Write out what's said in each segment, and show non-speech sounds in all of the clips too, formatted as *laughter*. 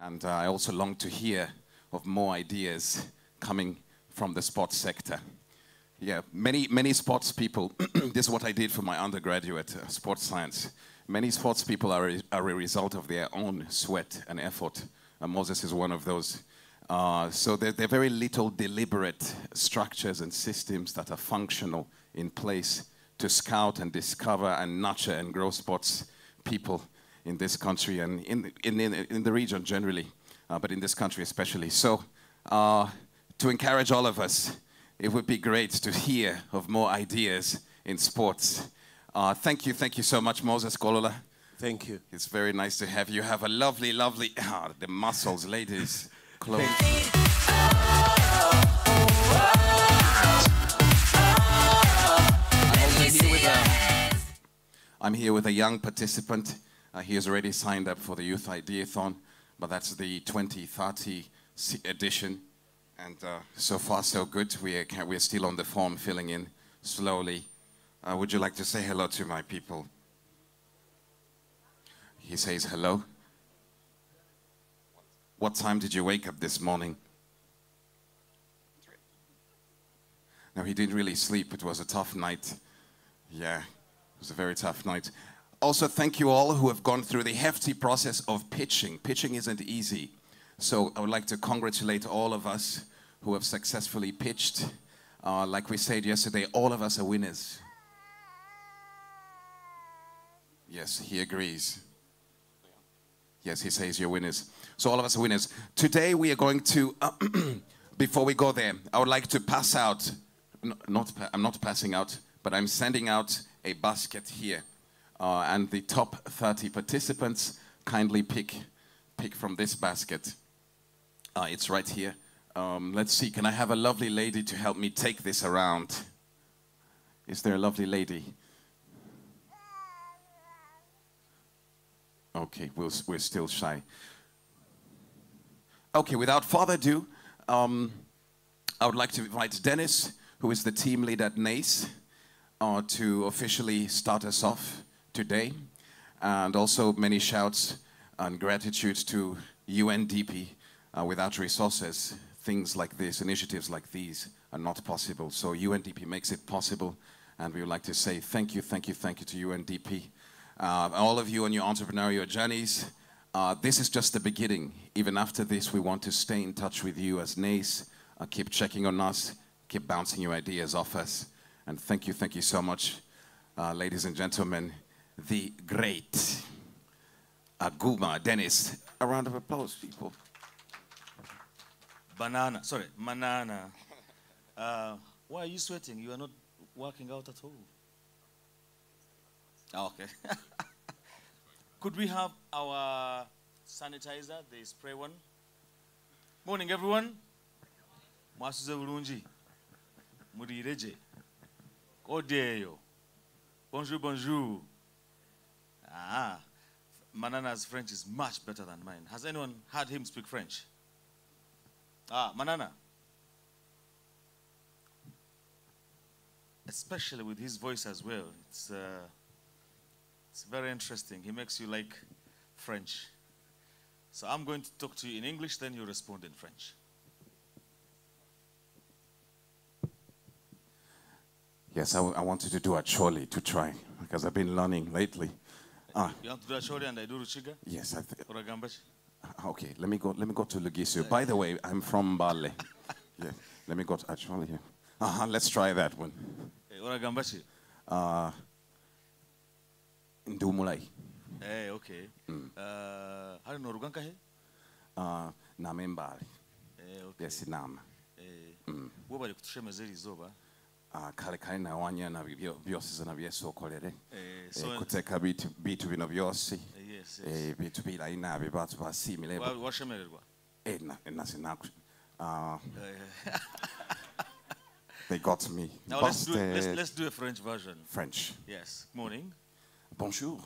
And uh, I also long to hear of more ideas coming from the sports sector. Yeah, many, many sports people, *clears throat* this is what I did for my undergraduate uh, sports science. Many sports people are, a- are a result of their own sweat and effort. And Moses is one of those. Uh, so there, there are very little deliberate structures and systems that are functional in place to scout and discover and nurture and grow sports people in this country and in, in, in, in the region generally, uh, but in this country especially. So uh, to encourage all of us, it would be great to hear of more ideas in sports. Uh, thank you, thank you so much, Moses Golola. Thank you. It's very nice to have you. Have a lovely, lovely, *laughs* ah, the muscles, ladies. Close. I'm here with a young participant. Uh, he has already signed up for the Youth Ideathon, but that's the 2030 edition. And uh, so far, so good. We are, we're still on the form, filling in slowly. Uh, would you like to say hello to my people? He says hello. What time did you wake up this morning? No, he didn't really sleep. It was a tough night. Yeah, it was a very tough night. Also, thank you all who have gone through the hefty process of pitching. Pitching isn't easy. So I would like to congratulate all of us who have successfully pitched. Uh, like we said yesterday, all of us are winners. Yes, he agrees. Yes, he says you're winners. So all of us are winners. Today we are going to, *clears throat* before we go there, I would like to pass out, not, I'm not passing out, but I'm sending out a basket here. Uh, and the top 30 participants kindly pick, pick from this basket. Uh, it's right here. Um, let's see, can I have a lovely lady to help me take this around? Is there a lovely lady? Okay, we'll, we're still shy. Okay, without further ado, um, I would like to invite Dennis, who is the team lead at NASE, uh, to officially start us off today. And also many shouts and gratitude to UNDP. Uh, without resources, things like this, initiatives like these are not possible. So UNDP makes it possible. And we would like to say thank you, thank you, thank you to UNDP. Uh, all of you on your entrepreneurial journeys, uh, this is just the beginning. Even after this, we want to stay in touch with you as NASE, uh, keep checking on us, keep bouncing your ideas off us. And thank you, thank you so much, uh, ladies and gentlemen, the great Aguma Dennis. A round of applause, people. Banana, sorry, manana. Uh, why are you sweating? You are not working out at all. Ah, Okay. *laughs* Could we have our sanitizer, the spray one? Morning, everyone. Mwasuze bulungi. Murireje. Odeyo. Bonjour, bonjour. Ah, Manana's French is much better than mine. Has anyone heard him speak French? Ah, Manana. especially with his voice as well. It's, uh, it's very interesting. He makes you like French. So I'm going to talk to you in English, then you respond in French. Yes, I, wanted to do a choli to try because I've been learning lately. Ah, You want to do a shori and I do Ruchiga? yes, I think. Or a? Okay, let me go. Let me go to Lugisu. By the way, I'm from Bali. *laughs* yeah, let me go to actually here. Uh-huh, let's try that one. Eh, Or a? Uh, Ndumulai. Eh, okay. Uh, hari no ruganka he? Uh, Namembali. Eh, okay. Yes, Nam. Eh, bo bari kutushemeza eri izooba. Ah, uh, kale kale nawanyana byo- byose zina byesokolere eh, eh, so, kuteka bitu bitu bino byose eh, yes, yes. bitu bilayi nabi batu basimile Wa- washemererwa. Na- nasinaku ah. they got me Now let's do, let's, let's do a French version. French Yes. Morning. bonjour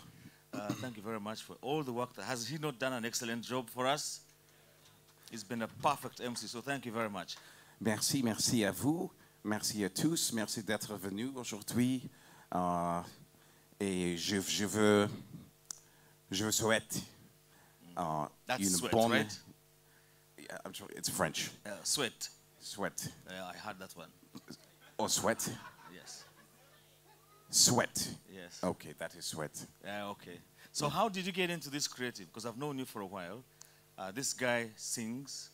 Uh, thank you very much for all the work. That, has he not done an excellent job for us? He's been a perfect MC, so thank you very much. Merci, merci à vous. Merci à tous. Merci d'être venus aujourd'hui. Euh, et je, je veux, je souhaite euh, une sweat, bonne. right? Yeah, I'm sorry, it's French. Uh, sweat. Sweat. Uh, I had that one. Or sweat. Yes. Sweat. Yes. Okay, that is sweat. Yeah, okay. So how did you get into this creative? Because I've known you for a while. Uh, this guy sings,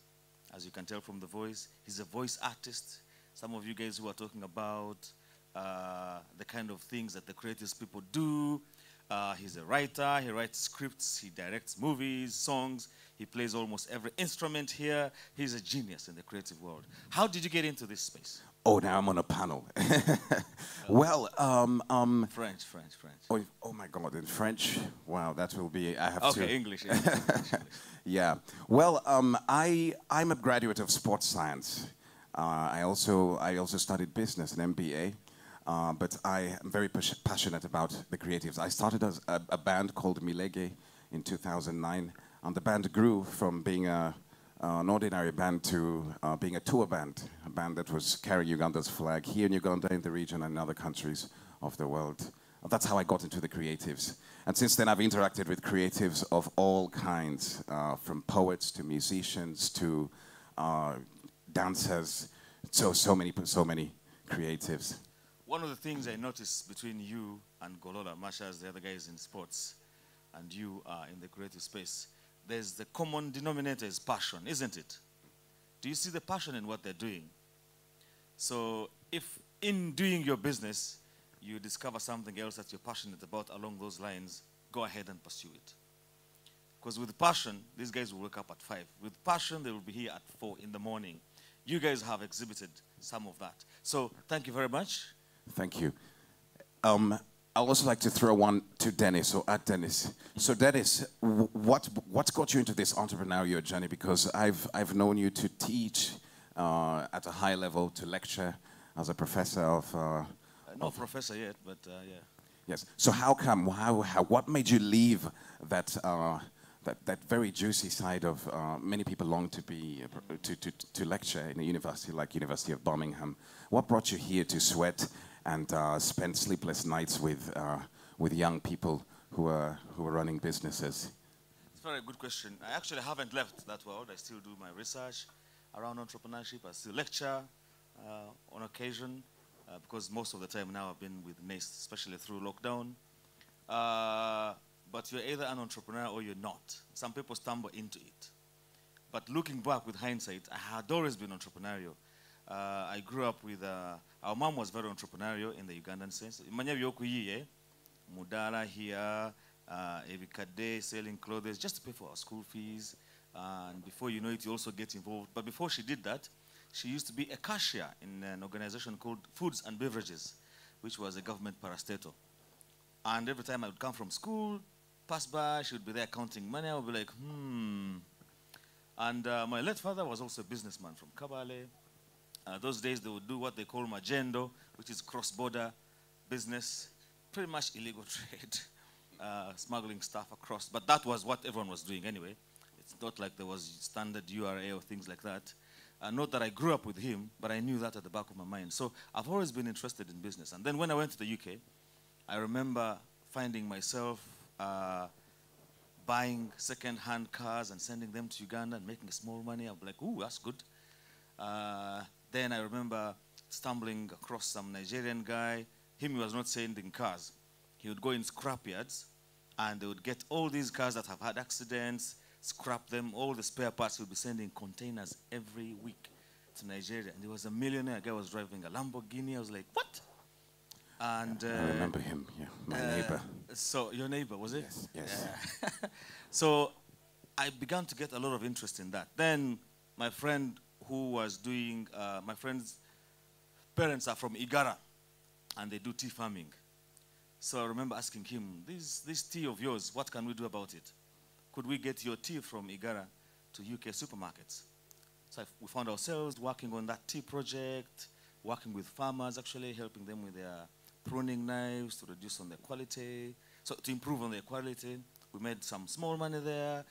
as you can tell from the voice. He's a voice artist. Some of you guys who are talking about uh, the kind of things that the creative people do. Uh, he's a writer. He writes scripts. He directs movies, songs. He plays almost every instrument here. He's a genius in the creative world. How did you get into this space? Oh, now I'm on a panel. *laughs* well, um, um, French, French, French. oh, oh my God, in French. Wow, that will be. I have Okay, to. English. English, English. *laughs* Yeah. Well, um, I I'm a graduate of sports science. Uh, I also I also studied business, an MBA. Uh, but I am very pas- passionate about the creatives. I started as a, a band called Milege in 2009, and the band grew from being a, an ordinary band to uh, being a tour band, a band that was carrying Uganda's flag here in Uganda, in the region, and in other countries of the world. That's how I got into the creatives. And since then, I've interacted with creatives of all kinds, uh, from poets to musicians to uh, dancers. So, so many, so many creatives. One of the things I noticed between you and Golola, Masha as the other guys in sports, and you are in the creative space, there's the common denominator is passion, isn't it? Do you see the passion in what they're doing? So if in doing your business, you discover something else that you're passionate about along those lines, go ahead and pursue it. Because with passion, these guys will wake up at 5. With passion, they will be here at 4 in the morning. You guys have exhibited some of that. So thank you very much. Thank you. Um, I'd also like to throw one to Dennis or at Dennis. So, Dennis, what what got you into this entrepreneurial journey? Because I've I've known you to teach uh, at a high level, to lecture as a professor of. Uh, Uh, not professor yet, but uh, yeah. yes. So, how come? How, how what made you leave that? That, that very juicy side of uh, many people long to be to, to, to lecture in a university like University of Birmingham. What brought you here to sweat and uh, spend sleepless nights with uh, with young people who are who are running businesses? It's a very good question. I actually haven't left that world. I still do my research around entrepreneurship. I still lecture uh, on occasion uh, because most of the time now I've been with NASE, especially through lockdown. But you're either an entrepreneur or you're not. Some people stumble into it. But looking back with hindsight, I had always been entrepreneurial. Uh, I grew up with, uh, our mom was very entrepreneurial in the Ugandan sense. Manya byokuyiye, mudala here, uh, ebikade, selling clothes, just to pay for our school fees. and before you know it, you also get involved. But before she did that, she used to be a cashier in an organization called Foods and Beverages, which was a government parastatal. And every time I would come from school, pass by, she would be there counting money. I would be like, hmm. And uh, my late father was also a businessman from Kabale. Uh, those days they would do what they call magendo, which is cross-border business, pretty much illegal *laughs* trade, uh, smuggling stuff across. But that was what everyone was doing anyway. It's not like there was standard URA or things like that. Uh, not that I grew up with him, but I knew that at the back of my mind. So I've always been interested in business. And then when I went to the UK, I remember finding myself uh, buying second-hand cars and sending them to Uganda and making small money. I'm like, ooh, that's good. Uh, then I remember stumbling across some Nigerian guy. Him, he was not sending cars. He would go in scrap yards and they would get all these cars that have had accidents, scrap them, all the spare parts. Would be sending containers every week to Nigeria. And he was a millionaire. Guy was driving a Lamborghini. I was like, what? And uh, I remember him, yeah, my uh, neighbor. So your neighbor was it? Yes, yes. Yeah. *laughs* so I began to get a lot of interest in that. Then my friend who was doing, uh, my friend's parents are from Igara, and they do tea farming. So I remember asking him, this, this tea of yours, what can we do about it? Could we get your tea from Igara to UK supermarkets? So we found ourselves working on that tea project, working with farmers, actually helping them with their pruning knives to reduce on their quality, so to improve on their quality. We made some small money there.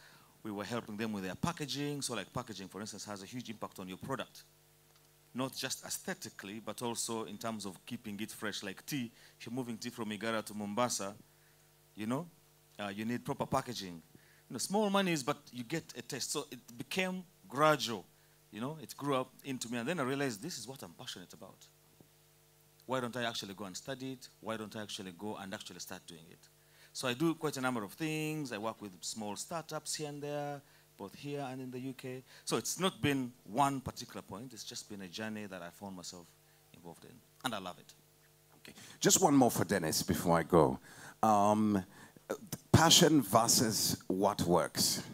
We were helping them with their packaging. So like packaging, for instance, has a huge impact on your product. Not just aesthetically, but also in terms of keeping it fresh. Like tea, if you're moving tea from Igara to Mombasa, you know, uh, you need proper packaging. You know, small monies, but you get a taste. So it became gradual. You know, it grew up into me. And then I realized this is what I'm passionate about. Why don't I actually go and study it? Why don't I actually go and actually start doing it? So I do quite a number of things. I work with small startups here and there, both here and in the UK. So it's not been one particular point. It's just been a journey that I found myself involved in. And I love it. Okay. Just one more for Dennis before I go. Um, passion versus what works.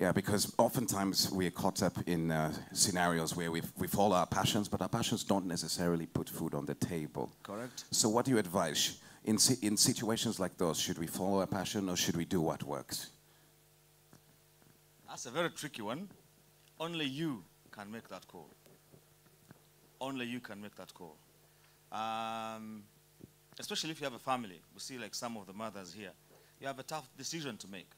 Yeah, because oftentimes we are caught up in uh, scenarios where we we follow our passions, but our passions don't necessarily put food on the table. Correct? So, what do you advise in si in situations like those? Should we follow our passion or should we do what works? That's a very tricky one. Only you can make that call. Only you can make that call. Um, especially if you have a family. We see like some of the mothers here. You have a tough decision to make.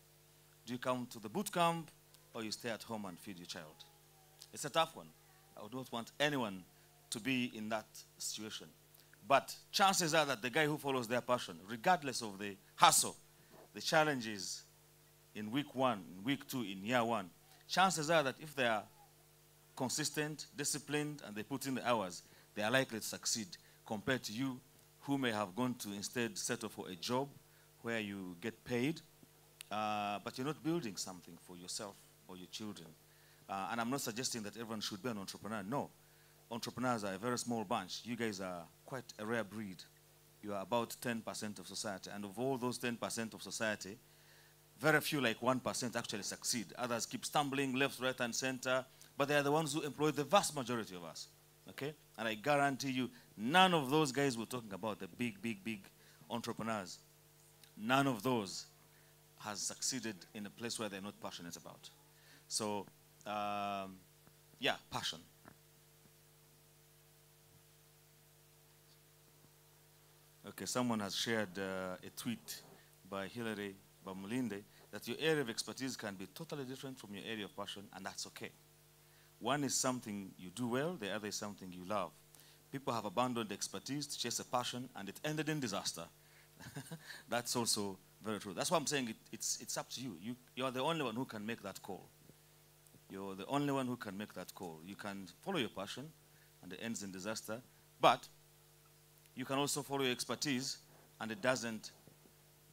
Do you come to the boot camp or you stay at home and feed your child? It's a tough one. I would not want anyone to be in that situation. But chances are that the guy who follows their passion, regardless of the hustle, the challenges in week one, in week two, in year one, chances are that if they are consistent, disciplined, and they put in the hours, they are likely to succeed compared to you who may have gone to instead settle for a job where you get paid, uh, but you're not building something for yourself or your children. Uh, and I'm not suggesting that everyone should be an entrepreneur. No. Entrepreneurs are a very small bunch. You guys are quite a rare breed. You are about 10% of society. And of all those 10% of society, very few, like 1%, actually succeed. Others keep stumbling left, right, and center. But they are the ones who employ the vast majority of us. Okay? And I guarantee you, none of those guys we're talking about, the big, big, big entrepreneurs, none of those has succeeded in a place where they're not passionate about. So, um, yeah, passion. Okay, someone has shared uh, a tweet by Hilary Bamulinde that your area of expertise can be totally different from your area of passion, and that's okay. One is something you do well, the other is something you love. People have abandoned expertise to chase a passion, and it ended in disaster. *laughs* that's also very true. That's why I'm saying it, it's, it's up to you. you. You're the only one who can make that call. You're the only one who can make that call. You can follow your passion, and it ends in disaster, but you can also follow your expertise, and it doesn't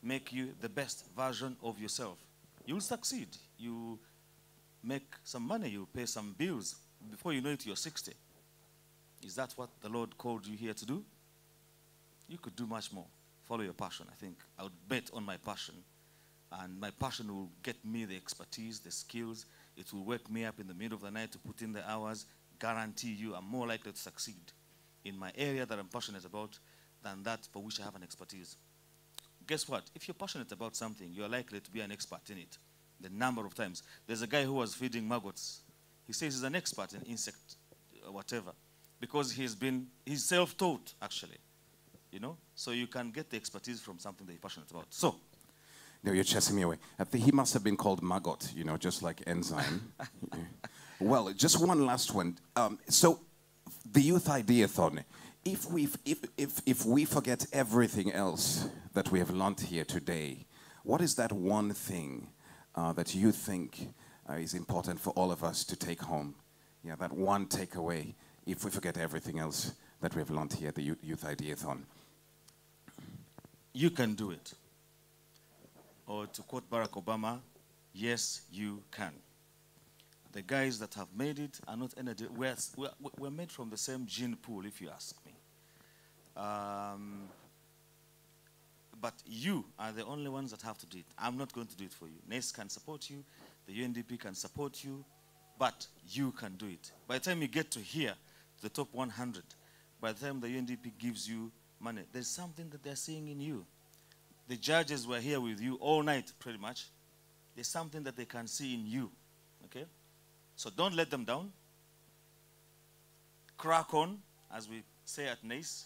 make you the best version of yourself. You'll succeed. You make some money, you pay some bills. Before you know it, you're 60. Is that what the Lord called you here to do? You could do much more. Follow your passion, I think. I would bet on my passion. And my passion will get me the expertise, the skills. It will wake me up in the middle of the night to put in the hours. Guarantee you I'm more likely to succeed in my area that I'm passionate about than that for which I have an expertise. Guess what? If you're passionate about something, you're likely to be an expert in it. The number of times. There's a guy who was feeding maggots. He says he's an expert in insect, uh, whatever, because he's been, he's self-taught, actually. You know? So you can get the expertise from something that you're passionate about. So, No, you're chasing me away. I think he must have been called maggot, you know, just like enzyme. *laughs* Well, just one last one. Um, so, the Youth Ideathon, if we, if, if, if we forget everything else that we have learned here today, what is that one thing uh, that you think uh, is important for all of us to take home? Yeah, that one takeaway, if we forget everything else that we have learned here at the Youth, Youth Ideathon. You can do it. Or to quote Barack Obama, yes, you can. The guys that have made it are not. We're, we're, we're made from the same gene pool, if you ask me. Um, but you are the only ones that have to do it. I'm not going to do it for you. NASE can support you, the UNDP can support you, but you can do it. By the time you get to here, the top 100, by the time the UNDP gives you money, there's something that they're seeing in you. The judges were here with you all night, pretty much. There's something that they can see in you. Okay? So don't let them down. Crack on, as we say at NASE,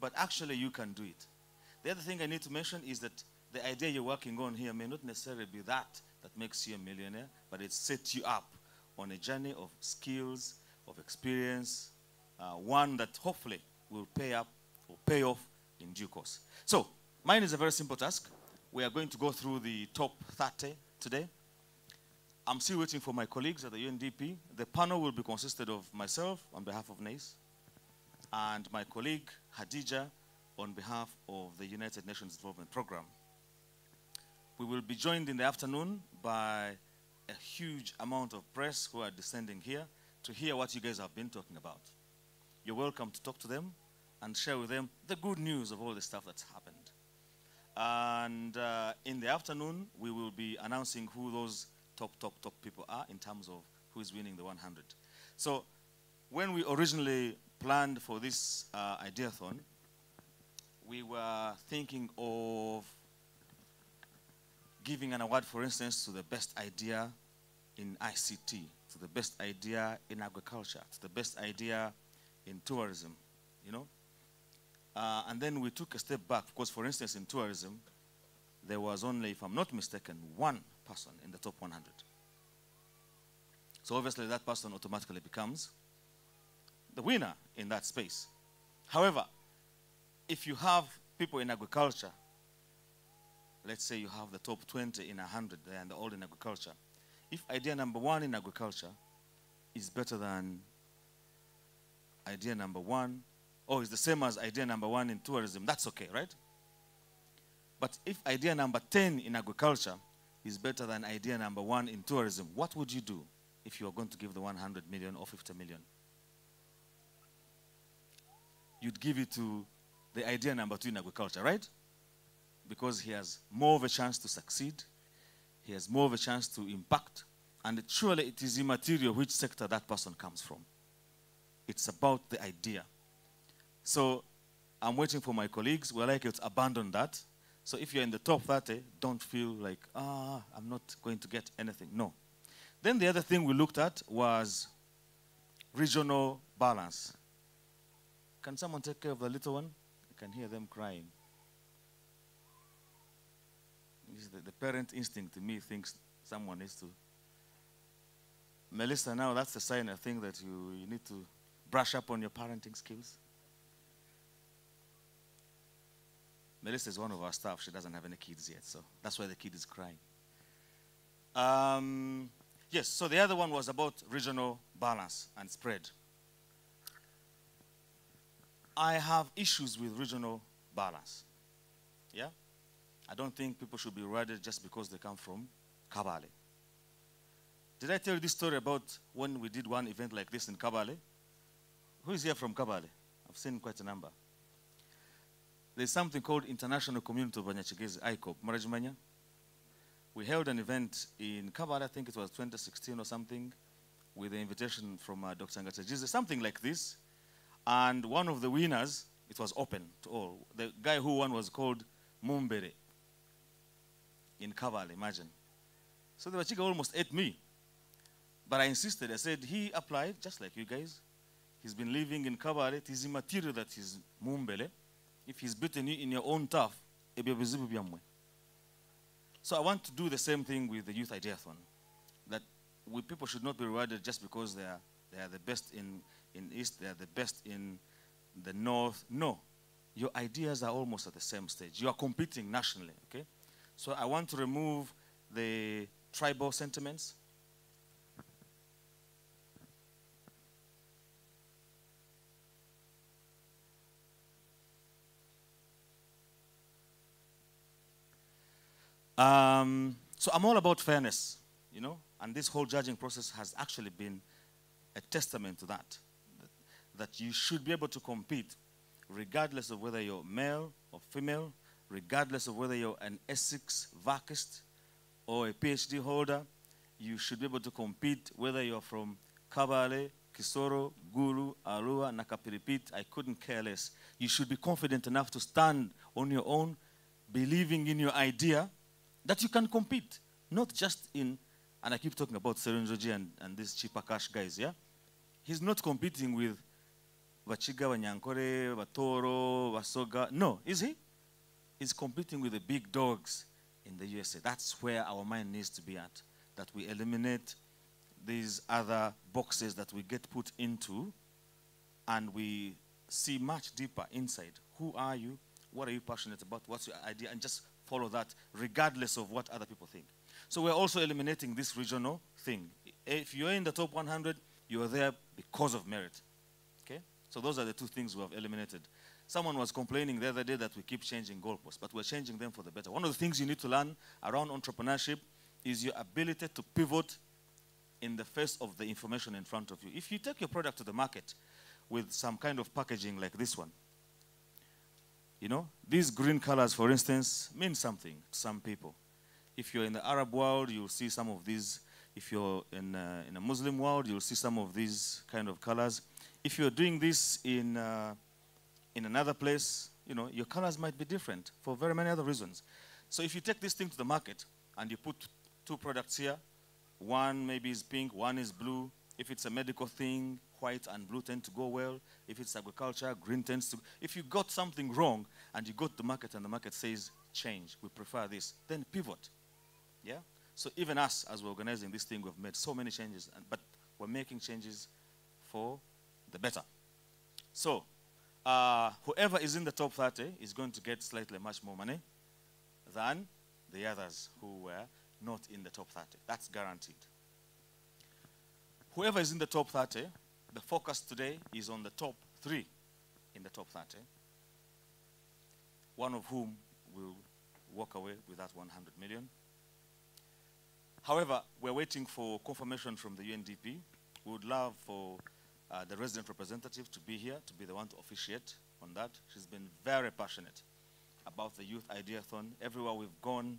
but actually you can do it. The other thing I need to mention is that the idea you're working on here may not necessarily be that that makes you a millionaire, but it sets you up on a journey of skills, of experience, uh, one that hopefully will pay up or pay off in due course. So, mine is a very simple task. We are going to go through the top 30 today. I'm still waiting for my colleagues at the UNDP. The panel will be consisted of myself on behalf of NASE and my colleague Hadija on behalf of the United Nations Development Program. We will be joined in the afternoon by a huge amount of press who are descending here to hear what you guys have been talking about. You're welcome to talk to them and share with them the good news of all the stuff that's happened. And uh, in the afternoon, we will be announcing who those top, top, top people are in terms of who is winning the 100. So when we originally planned for this uh, ideathon, we were thinking of giving an award, for instance, to the best idea in ICT, to the best idea in agriculture, to the best idea in tourism, you know. Uh, and then we took a step back, because for instance, in tourism, there was only, if I'm not mistaken, one person in the top 100. So obviously that person automatically becomes the winner in that space. However, if you have people in agriculture, let's say you have the top 20 in 100 and they're all in agriculture, if idea number one in agriculture is better than idea number one, Oh, or is the same as idea number one in tourism, that's okay, right? But if idea number 10 in agriculture is better than idea number one in tourism, what would you do if you are going to give the 100 million or 50 million? You'd give it to the idea number two in agriculture, right? Because he has more of a chance to succeed, he has more of a chance to impact, and surely it is immaterial which sector that person comes from. It's about the idea. So I'm waiting for my colleagues. We're like to abandon that. So if you're in the top 30, don't feel like, ah, I'm not going to get anything. No. Then the other thing we looked at was regional balance. Can someone take care of the little one? I can hear them crying. The, parent instinct in me thinks someone needs to. Melissa, now that's the sign I think that you, you need to brush up on your parenting skills. Melissa is one of our staff. She doesn't have any kids yet, so that's why the kid is crying. Um, yes, so the other one was about regional balance and spread. I have issues with regional balance. Yeah? I don't think people should be rewarded just because they come from Kabale. Did I tell you this story about when we did one event like this in Kabale? Who is here from Kabale? I've seen quite a number. There's something called International Community of Banyachigezi, ICOP, Marajimanya. We held an event in Kabale, I think it was 2016 or something, with the invitation from uh, Dr. Ngatajize, something like this. And one of the winners, it was open to all. The guy who won was called Mumbere in Kabale, imagine. So the Wachiga almost ate me. But I insisted. I said, he applied just like you guys. He's been living in Kabale. It is immaterial that he's Mumbele. If he's beaten you in your own turf, so I want to do the same thing with the Youth Ideathon. That we, people should not be rewarded just because they are, they are the best in, in East, they are the best in the North. No. Your ideas are almost at the same stage. You are competing nationally, okay? So I want to remove the tribal sentiments. Um, so I'm all about fairness, you know, and this whole judging process has actually been a testament to that, that, you should be able to compete regardless of whether you're male or female, regardless of whether you're an Essex Vakist or a PhD holder, you should be able to compete whether you're from Kabale, Kisoro, Gulu, Arua, Nakapiripit, I couldn't care less. You should be confident enough to stand on your own, believing in your idea, that you can compete, not just in, and I keep talking about Serenjoji and, and these cheaper cash guys, yeah? He's not competing with Vachiga, Wanyankore, Vatoro, Vasoga. No, is he? He's competing with the big dogs in the USA. That's where our mind needs to be at, that we eliminate these other boxes that we get put into and we see much deeper inside. Who are you? What are you passionate about? What's your idea? And just follow that regardless of what other people think. So we're also eliminating this regional thing. If you're in the top 100, you are there because of merit. Okay? So those are the two things we have eliminated. Someone was complaining the other day that we keep changing goalposts, but we're changing them for the better. One of the things you need to learn around entrepreneurship is your ability to pivot in the face of the information in front of you. If you take your product to the market with some kind of packaging like this one, you know, these green colors, for instance, mean something to some people. If you're in the Arab world, you'll see some of these. If you're in, uh, in a Muslim world, you'll see some of these kind of colors. If you're doing this in, uh, in another place, you know, your colors might be different for very many other reasons. So if you take this thing to the market and you put two products here, one maybe is pink, one is blue. If it's a medical thing, white and blue tend to go well. If it's agriculture, green tends to. If you got something wrong and you go to the market and the market says, change, we prefer this, then pivot. Yeah? So even us, as we're organizing this thing, we've made so many changes, but we're making changes for the better. So uh, whoever is in the top 30 is going to get slightly much more money than the others who were not in the top 30. That's guaranteed. Whoever is in the top 30, the focus today is on the top three in the top 30, one of whom will walk away with that 100 million. However, we're waiting for confirmation from the UNDP. We would love for uh, the resident representative to be here, to be the one to officiate on that. She's been very passionate about the Youth Ideathon. Everywhere we've gone,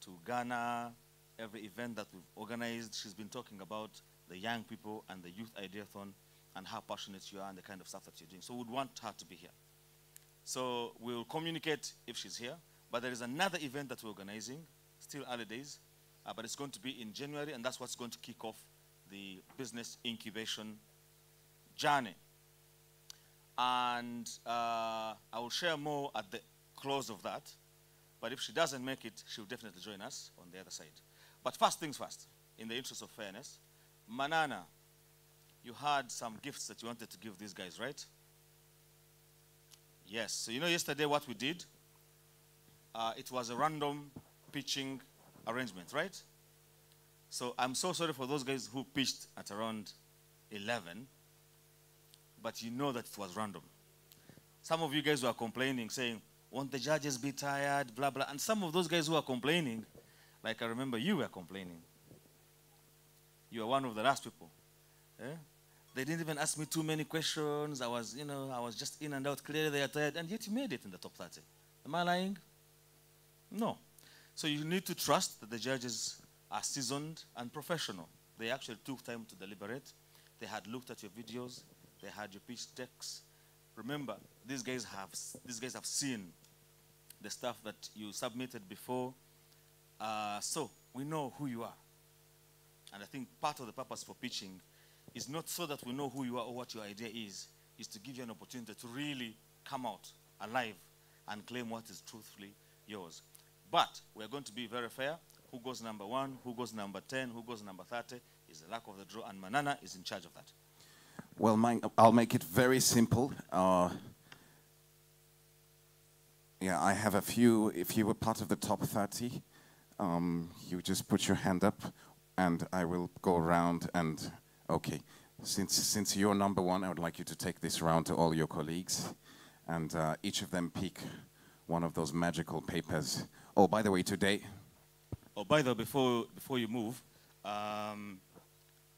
to Ghana, every event that we've organized, she's been talking about the young people and the Youth Ideathon and how passionate you are and the kind of stuff that you're doing. So we'd want her to be here. So we'll communicate if she's here. But there is another event that we're organizing, still early days, uh, but it's going to be in January, and that's what's going to kick off the business incubation journey. And uh, I will share more at the close of that. But if she doesn't make it, she'll definitely join us on the other side. But first things first, in the interest of fairness, Manana you had some gifts that you wanted to give these guys, right? Yes. So you know yesterday what we did? Uh, it was a random pitching arrangement, right? So I'm so sorry for those guys who pitched at around 11, but you know that it was random. Some of you guys were complaining, saying, won't the judges be tired, blah, blah. And some of those guys who are complaining, like I remember you were complaining. You are one of the last people. Eh? They didn't even ask me too many questions. I was, you know, I was just in and out. Clearly they are tired, and yet you made it in the top 30. Am I lying? No. So you need to trust that the judges are seasoned and professional. They actually took time to deliberate. They had looked at your videos. They had your pitch decks. Remember, these guys have these guys have seen the stuff that you submitted before. Uh, so we know who you are. And I think part of the purpose for pitching is not so that we know who you are or what your idea is, is to give you an opportunity to really come out alive and claim what is truthfully yours. But we're going to be very fair. Who goes number one, who goes number 10, who goes number 30, is the luck of the draw, and Manana is in charge of that. Well, my, I'll make it very simple. Uh, yeah, I have a few. If you were part of the top 30, um, you just put your hand up, and I will go around and, okay. Since, since you're number one, I would like you to take this round to all your colleagues, and uh, each of them pick one of those magical papers. Oh, by the way, today, Oh, by the way, before, before you move, um,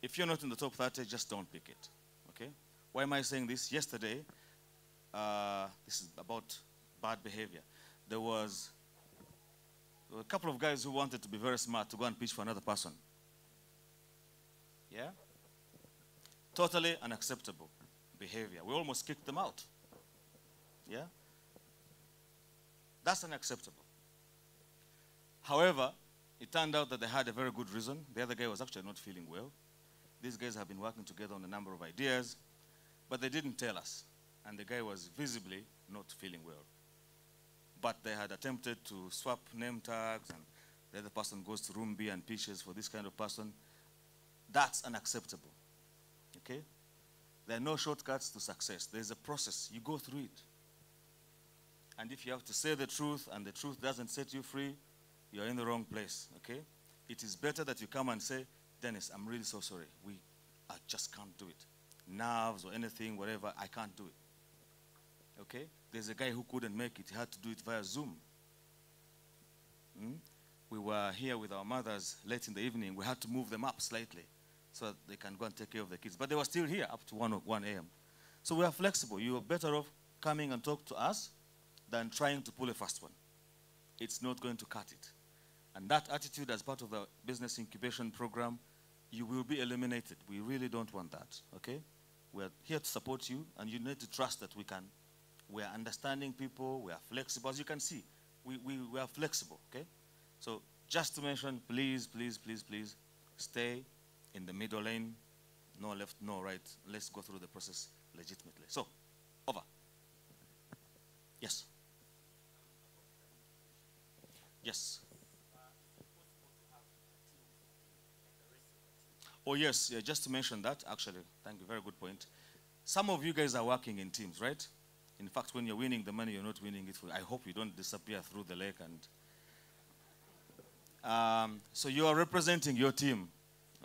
if you're not in the top 30, just don't pick it. Okay? Why am I saying this? Yesterday, uh, this is about bad behavior. There was, a couple of guys who wanted to be very smart to go and pitch for another person. Yeah? Totally unacceptable behavior. We almost kicked them out. Yeah? That's unacceptable. However, it turned out that they had a very good reason. The other guy was actually not feeling well. These guys have been working together on a number of ideas, but they didn't tell us. And the guy was visibly not feeling well. But they had attempted to swap name tags, and the other person goes to room B and pitches for this kind of person. That's unacceptable. Okay? There are no shortcuts to success. There's a process. You go through it. And if you have to say the truth and the truth doesn't set you free, you're in the wrong place, okay? It is better that you come and say, Dennis, I'm really so sorry. We, I just can't do it. Nerves or anything, whatever, I can't do it. Okay? There's a guy who couldn't make it. He had to do it via Zoom. Hmm? We were here with our mothers late in the evening. We had to move them up slightly so they can go and take care of the kids. But they were still here up to 1, 1 a.m. So we are flexible. You are better off coming and talk to us than trying to pull a fast one. It's not going to cut it. And that attitude as part of the business incubation program, you will be eliminated. We really don't want that, okay? We're here to support you, and you need to trust that we can. We are understanding people, we are flexible. As you can see, we, we, we are flexible, okay? So just to mention, please, please, please, please, stay in the middle lane, no left, no right. Let's go through the process legitimately. So, over. Yes. Yes. Oh, yes, yeah, just to mention that, actually, thank you, very good point. Some of you guys are working in teams, right? In fact, when you're winning the money, you're not winning it. For, I hope you don't disappear through the lake. And um, so you are representing your team,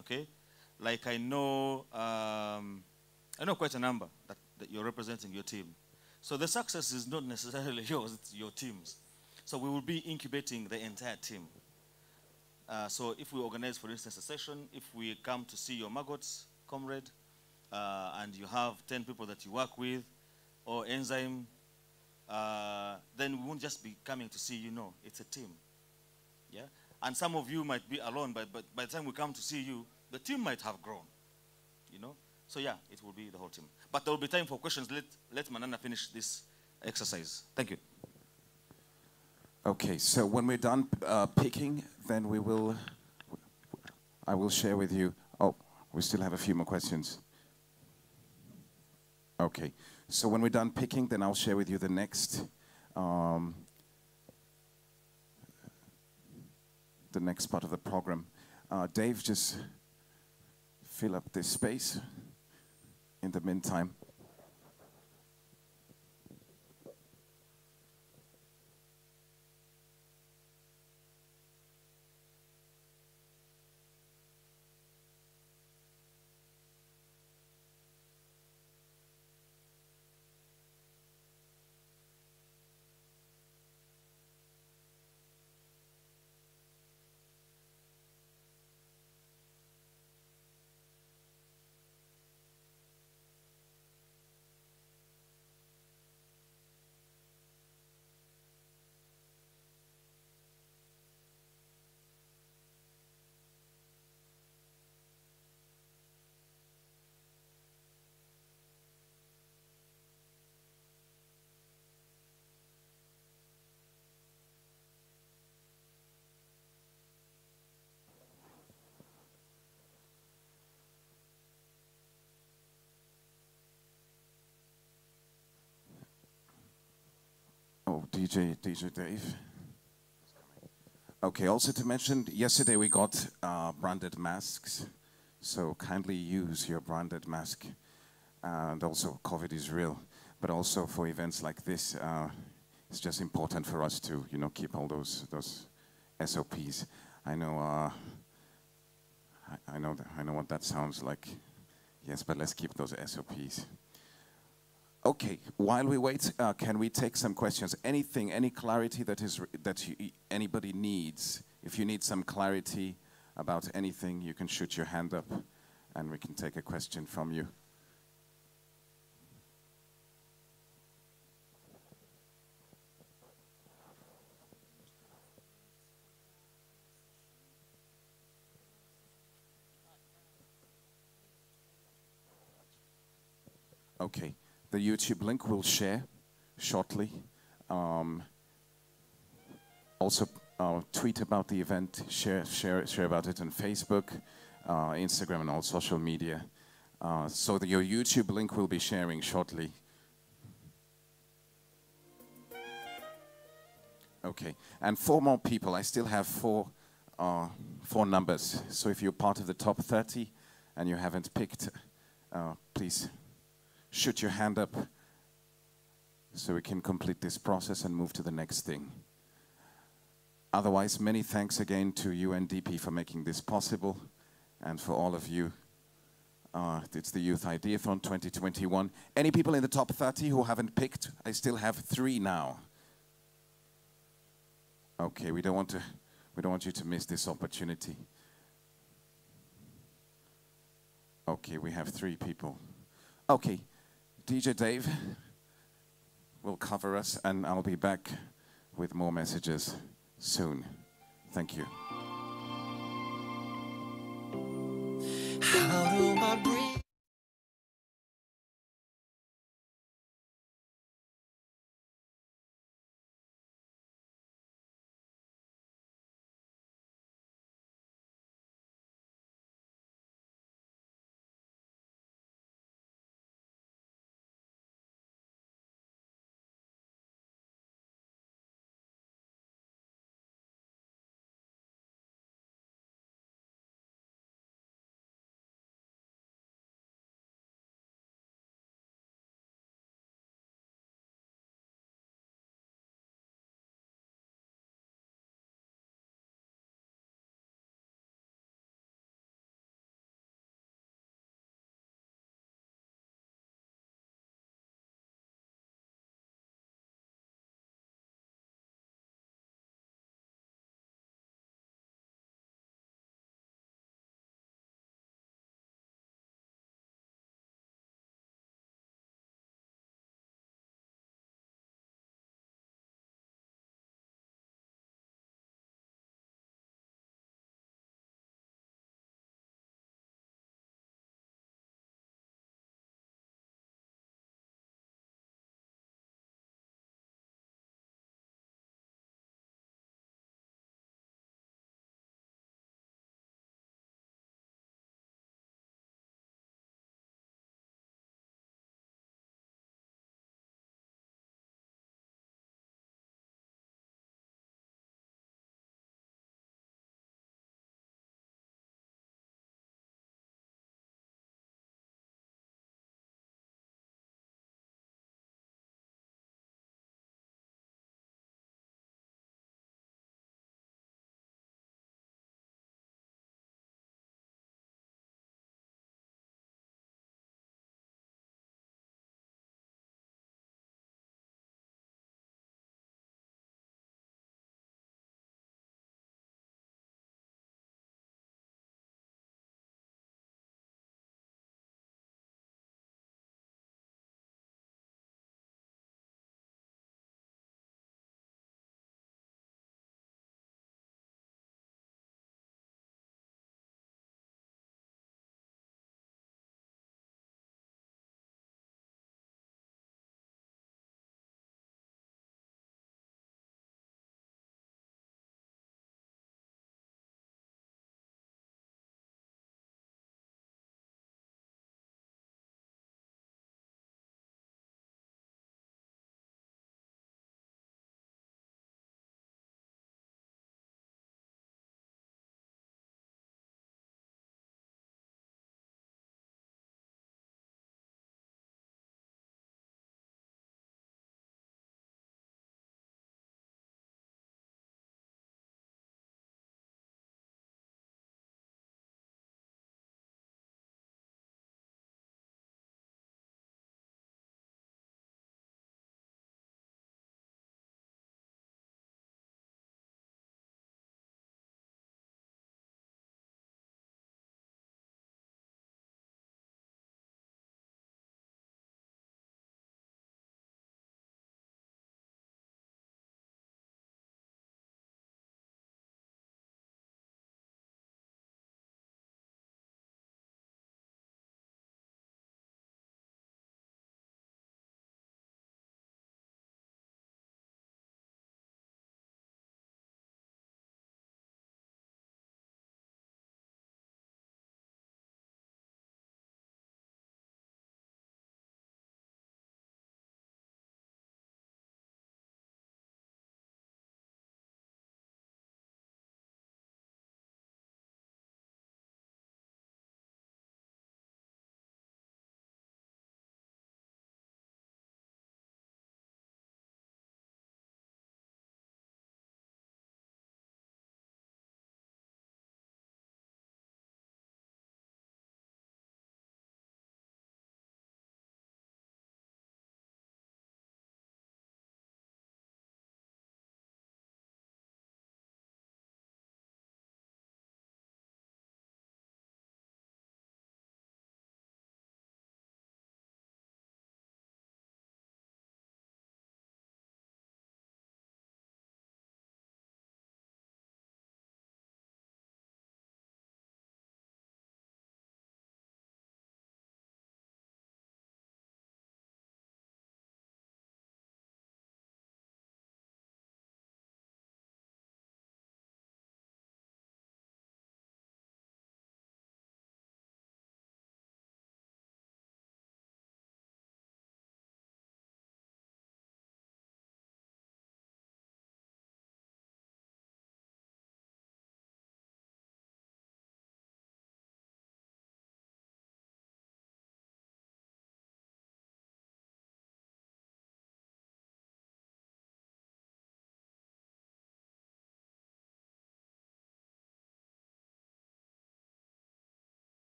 okay? Like I know, um, I know quite a number that, that you're representing your team. So the success is not necessarily *laughs* yours; it's your team's. So we will be incubating the entire team. Uh, so if we organize, for instance, a session, if we come to see your maggots, comrade, uh, and you have 10 people that you work with, or enzyme, uh, then we won't just be coming to see you, no, it's a team. Yeah? And some of you might be alone, but, but by the time we come to see you, the team might have grown, you know? So yeah, it will be the whole team. But there will be time for questions. Let, let Manana finish this exercise. Thank you. Okay, so when we're done uh, picking, then we will, I will share with you. Oh, we still have a few more questions. Okay, so when we're done picking, then I'll share with you the next, um, the next part of the program. Uh, Dave, just fill up this space in the meantime. Oh, DJ, DJ Dave. Okay, also to mention, yesterday we got uh, branded masks. So kindly use your branded mask. And also, COVID is real. But also for events like this, uh, it's just important for us to, you know, keep all those those SOPs. I know, uh, I, I know, I know what that sounds like. Yes, but let's keep those SOPs. Okay, while we wait, uh, can we take some questions? Anything, any clarity that is that you, anybody needs? If you need some clarity about anything, you can shoot your hand up, and we can take a question from you. Okay, the YouTube link will share shortly. Um, also, uh, tweet about the event, share, share, share about it on Facebook, uh, Instagram, and all social media. Uh, so the, your YouTube link will be sharing shortly. Okay, and four more people. I still have four, uh, four numbers. So if you're part of the top 30 and you haven't picked, uh, please shoot your hand up so we can complete this process and move to the next thing. Otherwise, many thanks again to UNDP for making this possible and for all of you. Uh, it's the Youth Ideathon 2021. Any people in the top 30 who haven't picked? I still have three now. Okay, we don't want to, we don't want you to miss this opportunity. Okay, we have three people. Okay, DJ Dave will cover us, and I'll be back with more messages soon. Thank you.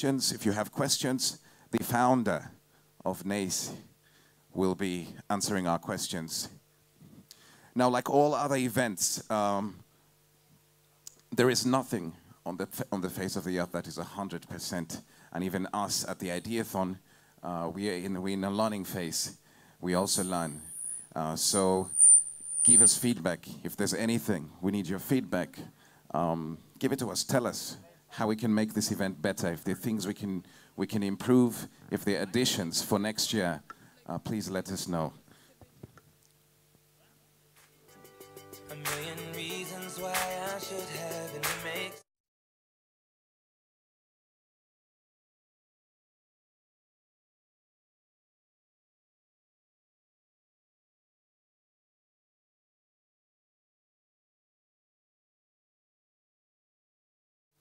Questions. If you have questions, the founder of NASE will be answering our questions. Now, like all other events, um, there is nothing on the, on the face of the earth that is 100%. And even us at the Ideathon, uh, we are in, we're in a learning phase. We also learn. Uh, so give us feedback. If there's anything, we need your feedback. Um, give it to us. Tell us how we can make this event better. If there are things we can, we can improve, if there are additions for next year, uh, please let us know.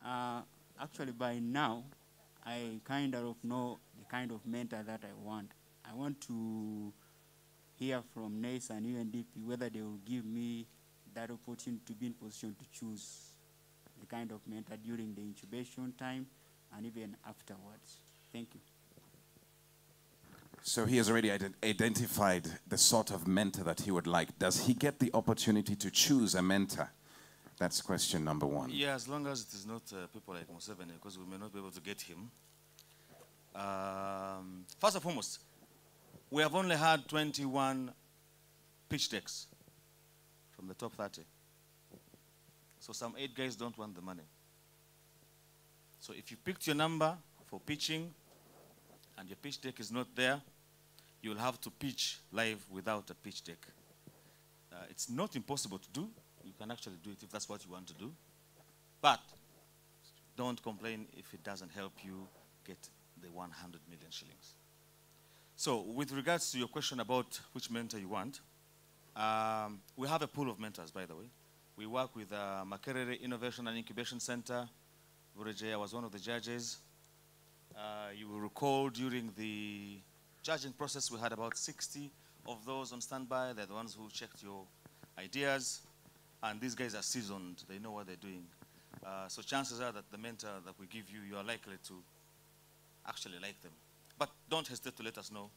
Uh, actually, by now, I kind of know the kind of mentor that I want. I want to hear from NASE and UNDP whether they will give me that opportunity to be in position to choose the kind of mentor during the incubation time and even afterwards. Thank you. So he has already ident identified the sort of mentor that he would like. Does he get the opportunity to choose a mentor? That's question number one. Yeah, as long as it is not uh, people like Museveni, because we may not be able to get him. Um, first and foremost, we have only had 21 pitch decks from the top 30. So some eight guys don't want the money. So if you picked your number for pitching and your pitch deck is not there, you'll have to pitch live without a pitch deck. Uh, it's not impossible to do. Can actually do it if that's what you want to do. But don't complain if it doesn't help you get the 100 million shillings. So with regards to your question about which mentor you want, um, we have a pool of mentors, by the way. We work with uh, Makerere Innovation and Incubation Center. Vureje was one of the judges. Uh, you will recall during the judging process, we had about 60 of those on standby. They're the ones who checked your ideas. And these guys are seasoned. They know what they're doing. Uh, so chances are that the mentor that we give you, you are likely to actually like them. But don't hesitate to let us know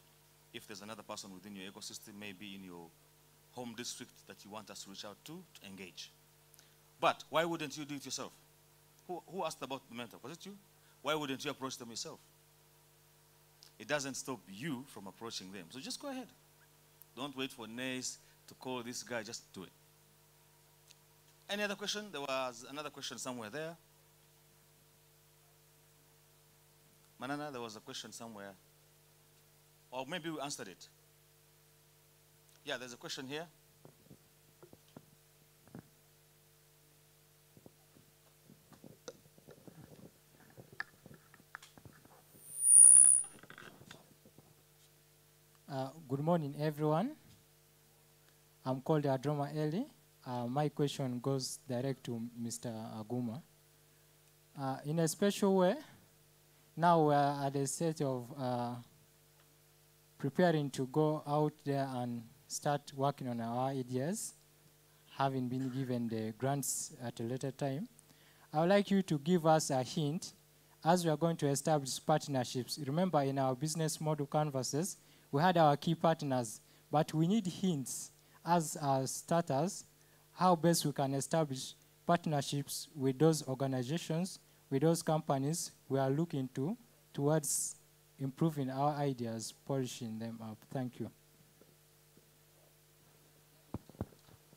if there's another person within your ecosystem, maybe in your home district that you want us to reach out to, to engage. But why wouldn't you do it yourself? Who, who asked about the mentor? Was it you? Why wouldn't you approach them yourself? It doesn't stop you from approaching them. So just go ahead. Don't wait for NASE to call this guy, just do it. Any other question? There was another question somewhere there. Manana, there was a question somewhere. Or maybe we answered it. Yeah, there's a question here. Uh, good morning, everyone. I'm called Adroma Eli. Uh, my question goes direct to Mr. Aguma. Uh, in a special way, now we're at a stage of uh, preparing to go out there and start working on our ideas, having been given the grants at a later time. I would like you to give us a hint as we are going to establish partnerships. Remember, in our business model canvases, we had our key partners, but we need hints as our starters how best we can establish partnerships with those organizations, with those companies we are looking to towards improving our ideas, polishing them up. Thank you.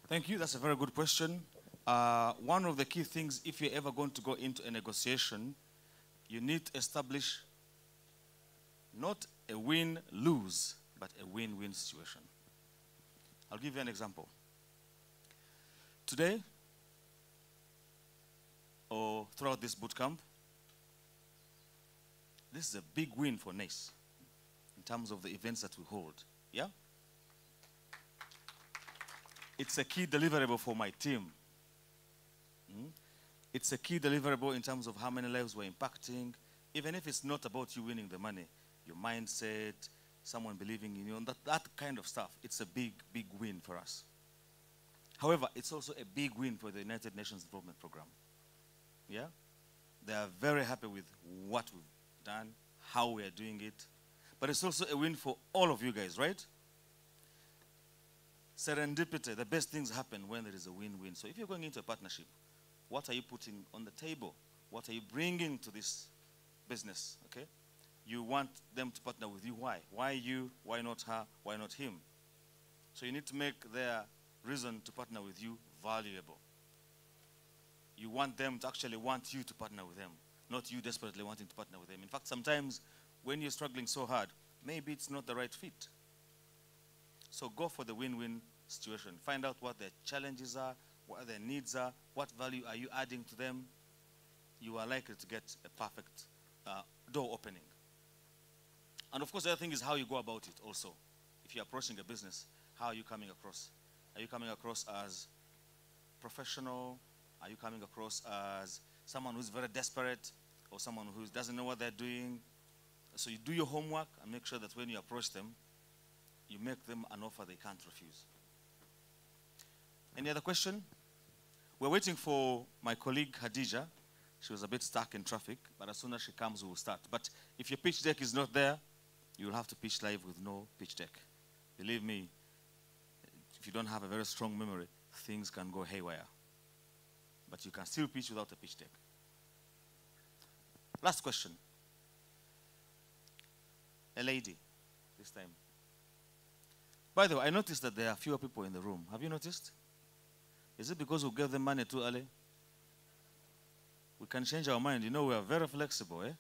Thank you. That's a very good question. Uh, one of the key things, if you're ever going to go into a negotiation, you need to establish not a win-lose, but a win-win situation. I'll give you an example. Today, or throughout this boot camp, this is a big win for NASE in terms of the events that we hold. Yeah? It's a key deliverable for my team. Mm? It's a key deliverable in terms of how many lives we're impacting, even if it's not about you winning the money, your mindset, someone believing in you, and that, that kind of stuff. It's a big, big win for us. However, it's also a big win for the United Nations Development Program. Yeah? They are very happy with what we've done, how we are doing it. But it's also a win for all of you guys, right? Serendipity, the best things happen when there is a win win. So if you're going into a partnership, what are you putting on the table? What are you bringing to this business? Okay? You want them to partner with you. Why? Why you? Why not her? Why not him? So you need to make their reason to partner with you valuable. You want them to actually want you to partner with them, not you desperately wanting to partner with them. In fact, sometimes when you're struggling so hard, maybe it's not the right fit. So go for the win-win situation. Find out what their challenges are, what their needs are, what value are you adding to them. You are likely to get a perfect uh, door opening. And of course, the other thing is how you go about it also. If you're approaching a business, how are you coming across? Are you coming across as professional? Are you coming across as someone who's very desperate or someone who doesn't know what they're doing? So you do your homework and make sure that when you approach them, you make them an offer they can't refuse. Any other question? We're waiting for my colleague Hadija. She was a bit stuck in traffic, but as soon as she comes, we will start. But if your pitch deck is not there, you will have to pitch live with no pitch deck. Believe me, if you don't have a very strong memory, things can go haywire. But you can still pitch without a pitch deck. Last question. A lady, this time. By the way, I noticed that there are fewer people in the room. Have you noticed? Is it because we gave them money too early? We can change our mind. You know, we are very flexible, eh?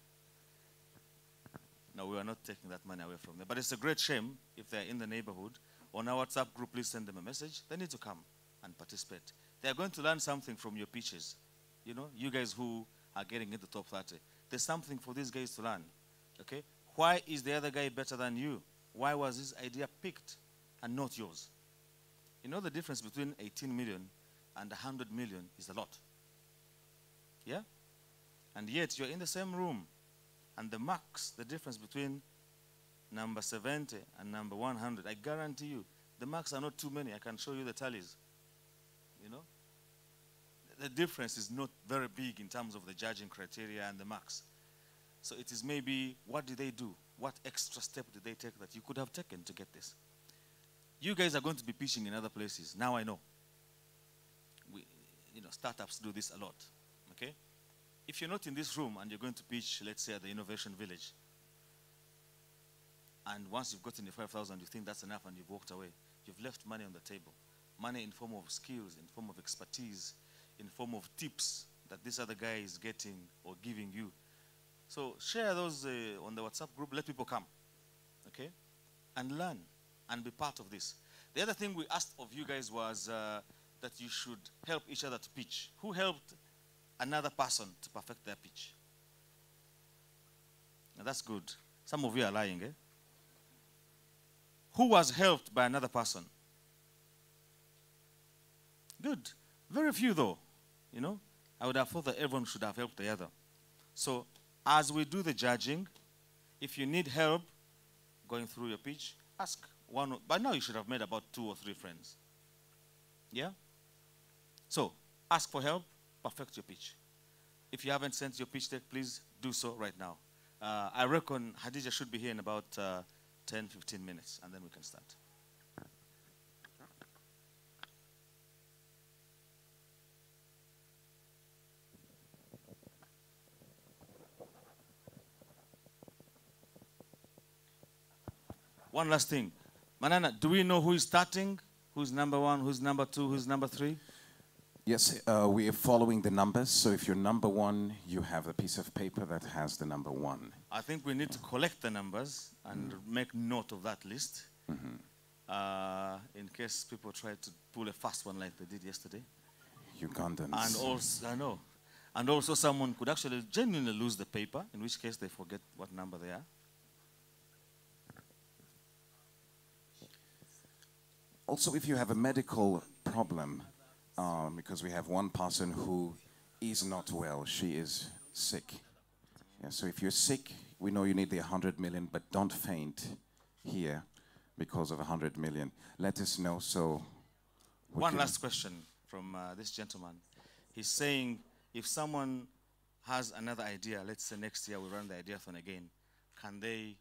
No, we are not taking that money away from them. But it's a great shame if they're in the neighborhood. On our WhatsApp group, please send them a message. They need to come and participate. They are going to learn something from your pitches. You know, you guys who are getting into top 30. There's something for these guys to learn. Okay? Why is the other guy better than you? Why was his idea picked and not yours? You know the difference between 18 million and 100 million is a lot. Yeah? And yet you're in the same room. And the marks, the difference between number 70 and number 100, I guarantee you, the marks are not too many. I can show you the tallies. You know? The difference is not very big in terms of the judging criteria and the marks. So it is maybe what did they do? What extra step did they take that you could have taken to get this? You guys are going to be pitching in other places. Now I know. We, you know, startups do this a lot. Okay? If you're not in this room and you're going to pitch, let's say, at the Innovation Village, and once you've gotten the 5,000, you think that's enough and you've walked away, you've left money on the table. Money in form of skills, in form of expertise, in form of tips that this other guy is getting or giving you. So share those uh, on the WhatsApp group. Let people come, okay, and learn and be part of this. The other thing we asked of you guys was uh, that you should help each other to pitch. Who helped another person to perfect their pitch? Now that's good. Some of you are lying, eh? Who was helped by another person? Good. Very few, though. You know, I would have thought that everyone should have helped the other. So, as we do the judging, if you need help going through your pitch, ask one. By now, you should have made about two or three friends. Yeah? So, ask for help, perfect your pitch. If you haven't sent your pitch deck, please do so right now. Uh, I reckon Hadija should be here in about uh, 10, 15 minutes, and then we can start. One last thing. Manana, do we know who is starting? Who's number one? Who's number two? Who's number three? Yes, uh, we are following the numbers. So if you're number one, you have a piece of paper that has the number one. I think we need to collect the numbers and make note of that list. Uh, in case people try to pull a fast one like they did yesterday. Ugandans. And also, I know. And also, someone could actually genuinely lose the paper, in which case they forget what number they are. Also, if you have a medical problem, um, because we have one person who is not well, she is sick. Yeah, so if you're sick, we know you need the 100 million, but don't faint here because of 100 million. Let us know so. One last question from uh, this gentleman. He's saying if someone has another idea, let's say next year we run the ideathon again, can they?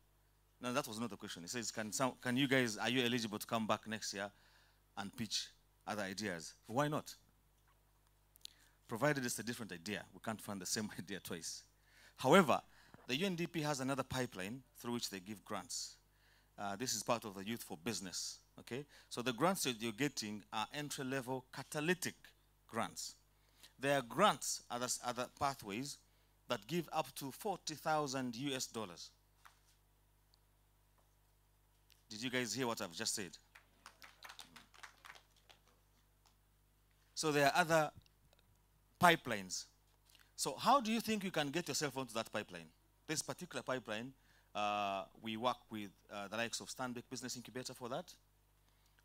No, that was not the question. He says, can, some, can you guys, are you eligible to come back next year and pitch other ideas? Why not? Provided it's a different idea, we can't fund the same *laughs* idea twice. However, the UNDP has another pipeline through which they give grants. Uh, this is part of the Youth for Business. Okay, so the grants that you're getting are entry-level catalytic grants. There are grants, other, other pathways, that give up to 40,000 US dollars. Did you guys hear what I've just said? So there are other pipelines. So how do you think you can get yourself onto that pipeline? This particular pipeline, uh, we work with uh, the likes of Stanbic Business Incubator for that.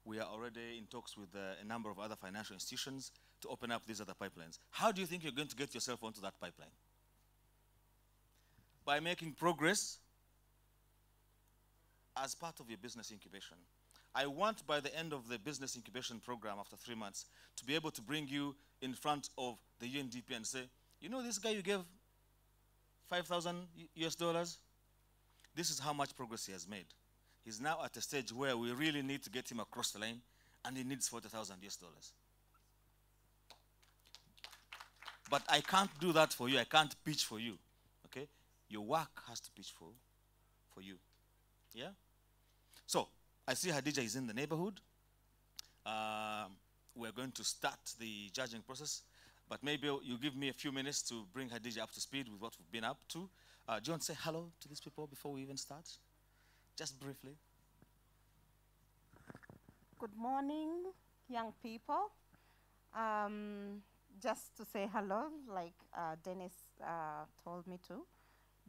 We are already in talks with uh, a number of other financial institutions to open up these other pipelines. How do you think you're going to get yourself onto that pipeline? By making progress as part of your business incubation. I want by the end of the business incubation program after three months to be able to bring you in front of the UNDP and say, you know this guy you gave 5,000 US dollars? This is how much progress he has made. He's now at a stage where we really need to get him across the line and he needs 40,000 US dollars. But I can't do that for you. I can't pitch for you. Okay? Your work has to pitch for, for you. Yeah? So, I see Hadija is in the neighborhood. Um, we're going to start the judging process, but maybe you give me a few minutes to bring Hadija up to speed with what we've been up to. Uh, do you want to say hello to these people before we even start? Just briefly. Good morning, young people. Um, just to say hello, like uh, Dennis uh, told me to,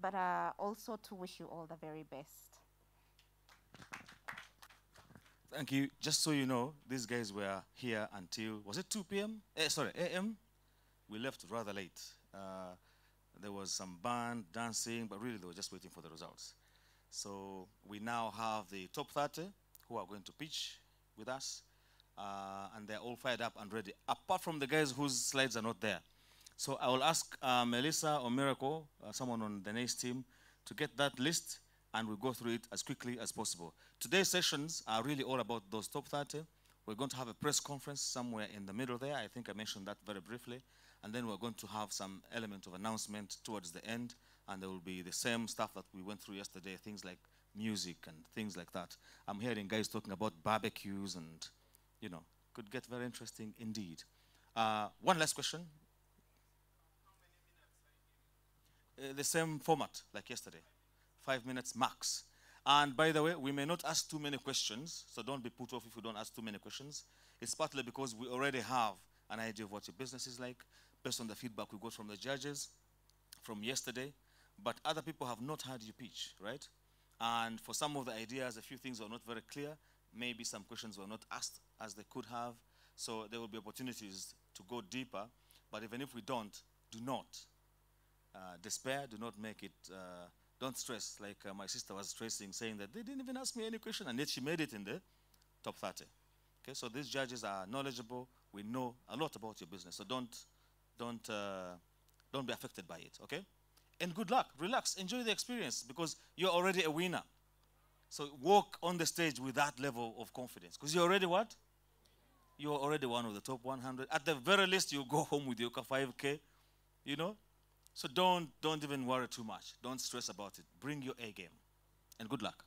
but uh, also to wish you all the very best. Thank you. Just so you know, these guys were here until, was it 2 p.m.? Eh, sorry, a.m.? We left rather late. Uh, there was some band, dancing, but really they were just waiting for the results. So we now have the top 30 who are going to pitch with us. Uh, and they're all fired up and ready, apart from the guys whose slides are not there. So I will ask uh, Melissa or Miracle, uh, someone on the NASE team, to get that list and we'll go through it as quickly as possible. Today's sessions are really all about those top 30. We're going to have a press conference somewhere in the middle there. I think I mentioned that very briefly. And then we're going to have some element of announcement towards the end. And there will be the same stuff that we went through yesterday, things like music and things like that. I'm hearing guys talking about barbecues and, you know, could get very interesting indeed. Uh, one last question. Uh, the same format like yesterday five minutes max. And by the way, we may not ask too many questions, so don't be put off if you don't ask too many questions. It's partly because we already have an idea of what your business is like, based on the feedback we got from the judges from yesterday. But other people have not heard you pitch, right? And for some of the ideas, a few things are not very clear. Maybe some questions were not asked as they could have. So there will be opportunities to go deeper. But even if we don't, do not uh, despair, do not make it uh, don't stress, like uh, my sister was stressing, saying that they didn't even ask me any question, and yet she made it in the top 30. Okay, so these judges are knowledgeable. We know a lot about your business, so don't, don't, uh, don't be affected by it. Okay, and good luck. Relax, enjoy the experience because you're already a winner. So walk on the stage with that level of confidence because you're already what? You're already one of the top 100. At the very least, you go home with your 5K. You know, so don't, don't even worry too much. Don't stress about it. Bring your A game. And good luck.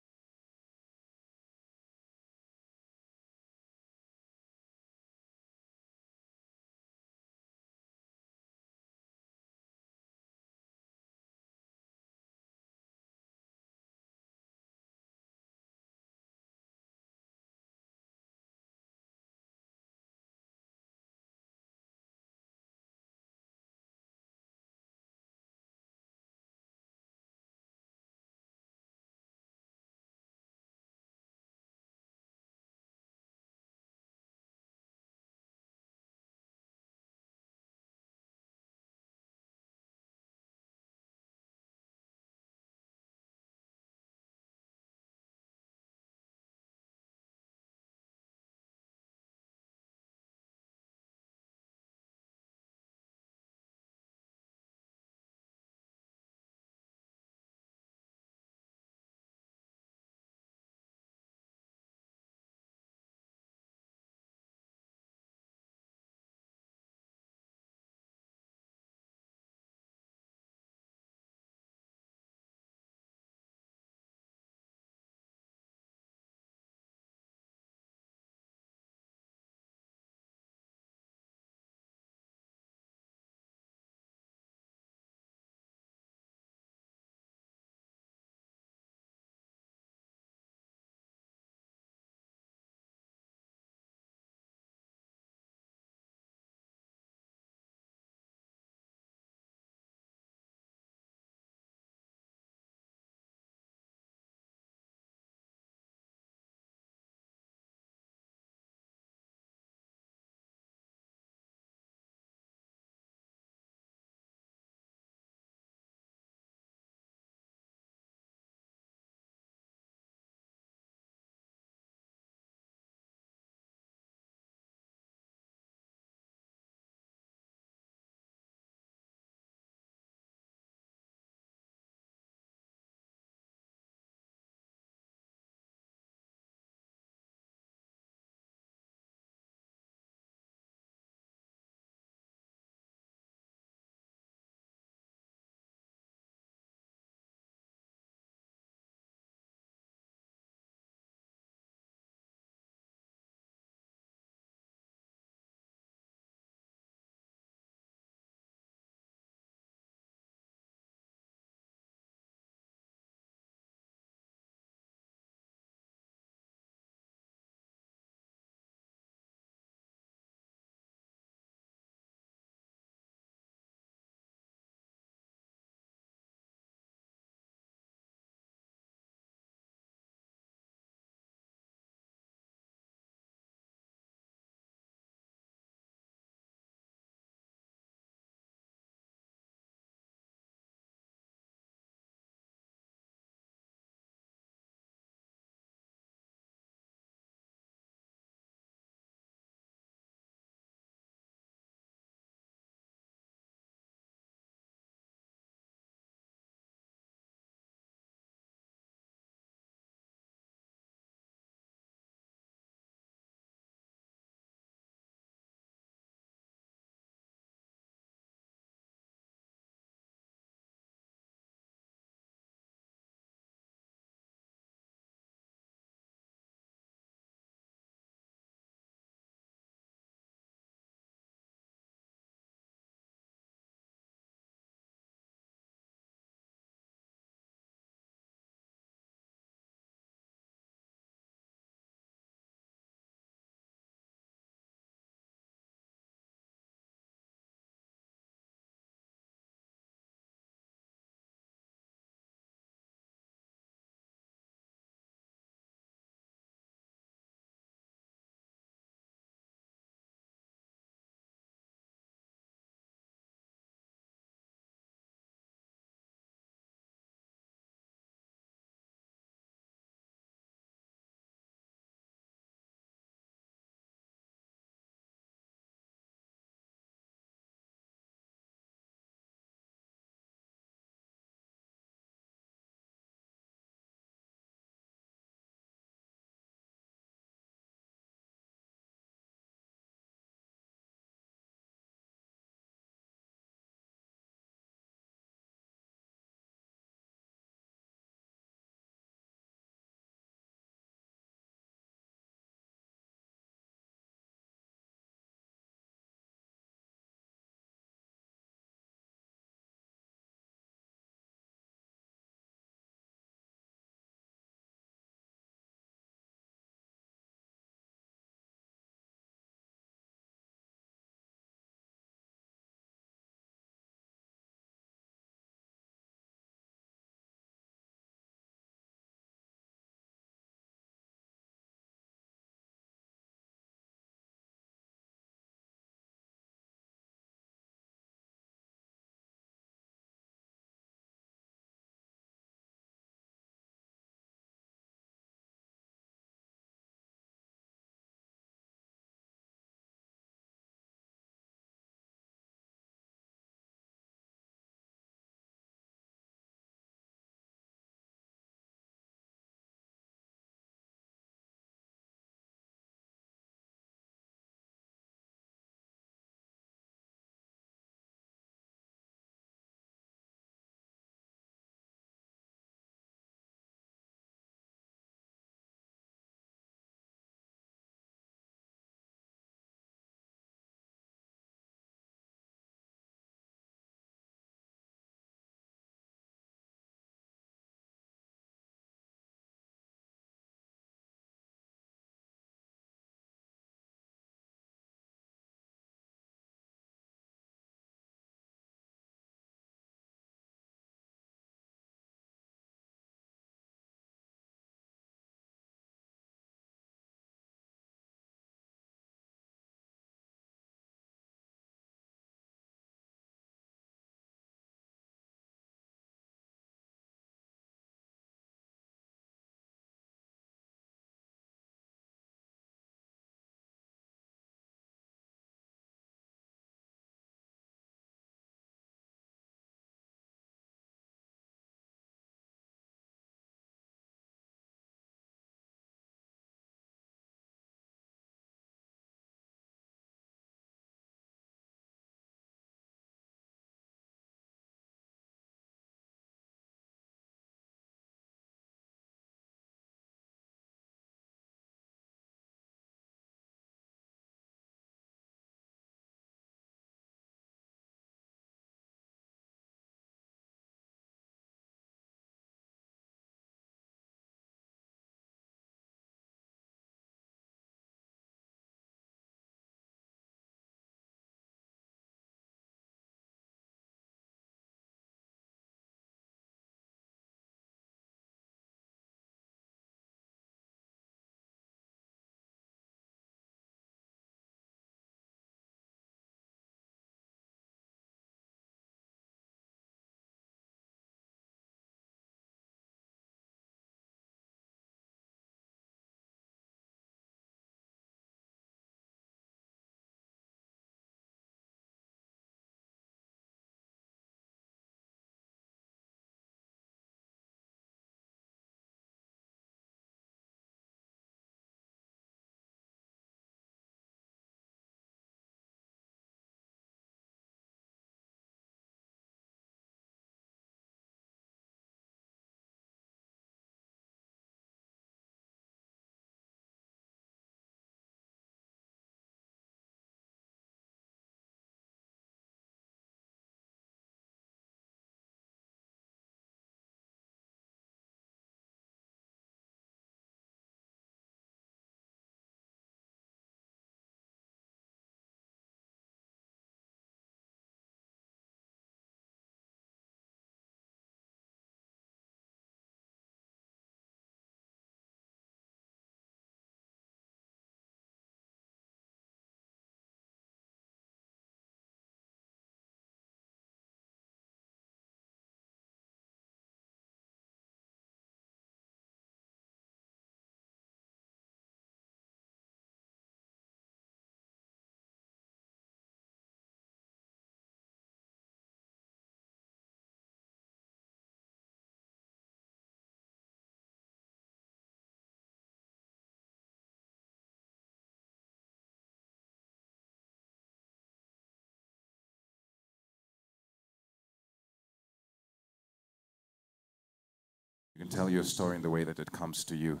Tell your story in the way that it comes to you.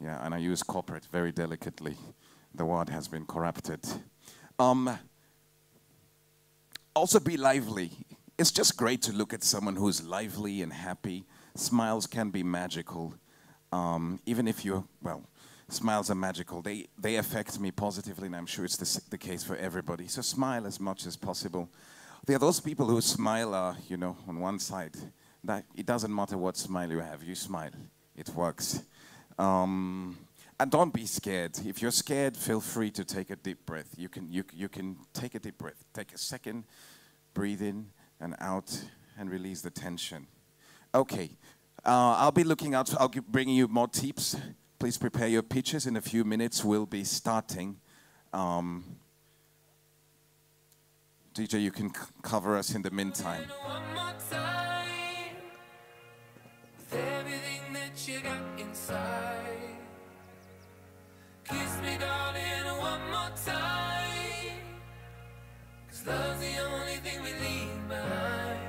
Yeah, and I use corporate very delicately. The word has been corrupted. Um, also, be lively. It's just great to look at someone who's lively and happy. Smiles can be magical. Um, even if you, well, smiles are magical. They, they affect me positively, and I'm sure it's the, the case for everybody. So smile as much as possible. There are those people who smile, uh, you know, on one side. That it doesn't matter what smile you have, you smile. It works. Um, and don't be scared. If you're scared, feel free to take a deep breath. You can, you, you can take a deep breath. Take a second, breathe in and out, and release the tension. Okay, uh, I'll be looking out. I'll be bringing you more tips. Please prepare your pitches. In a few minutes, we'll be starting. Um, DJ, you can cover us in the meantime. With everything that you got inside. Kiss me, darling, one more time. Cause love's the only thing we leave behind.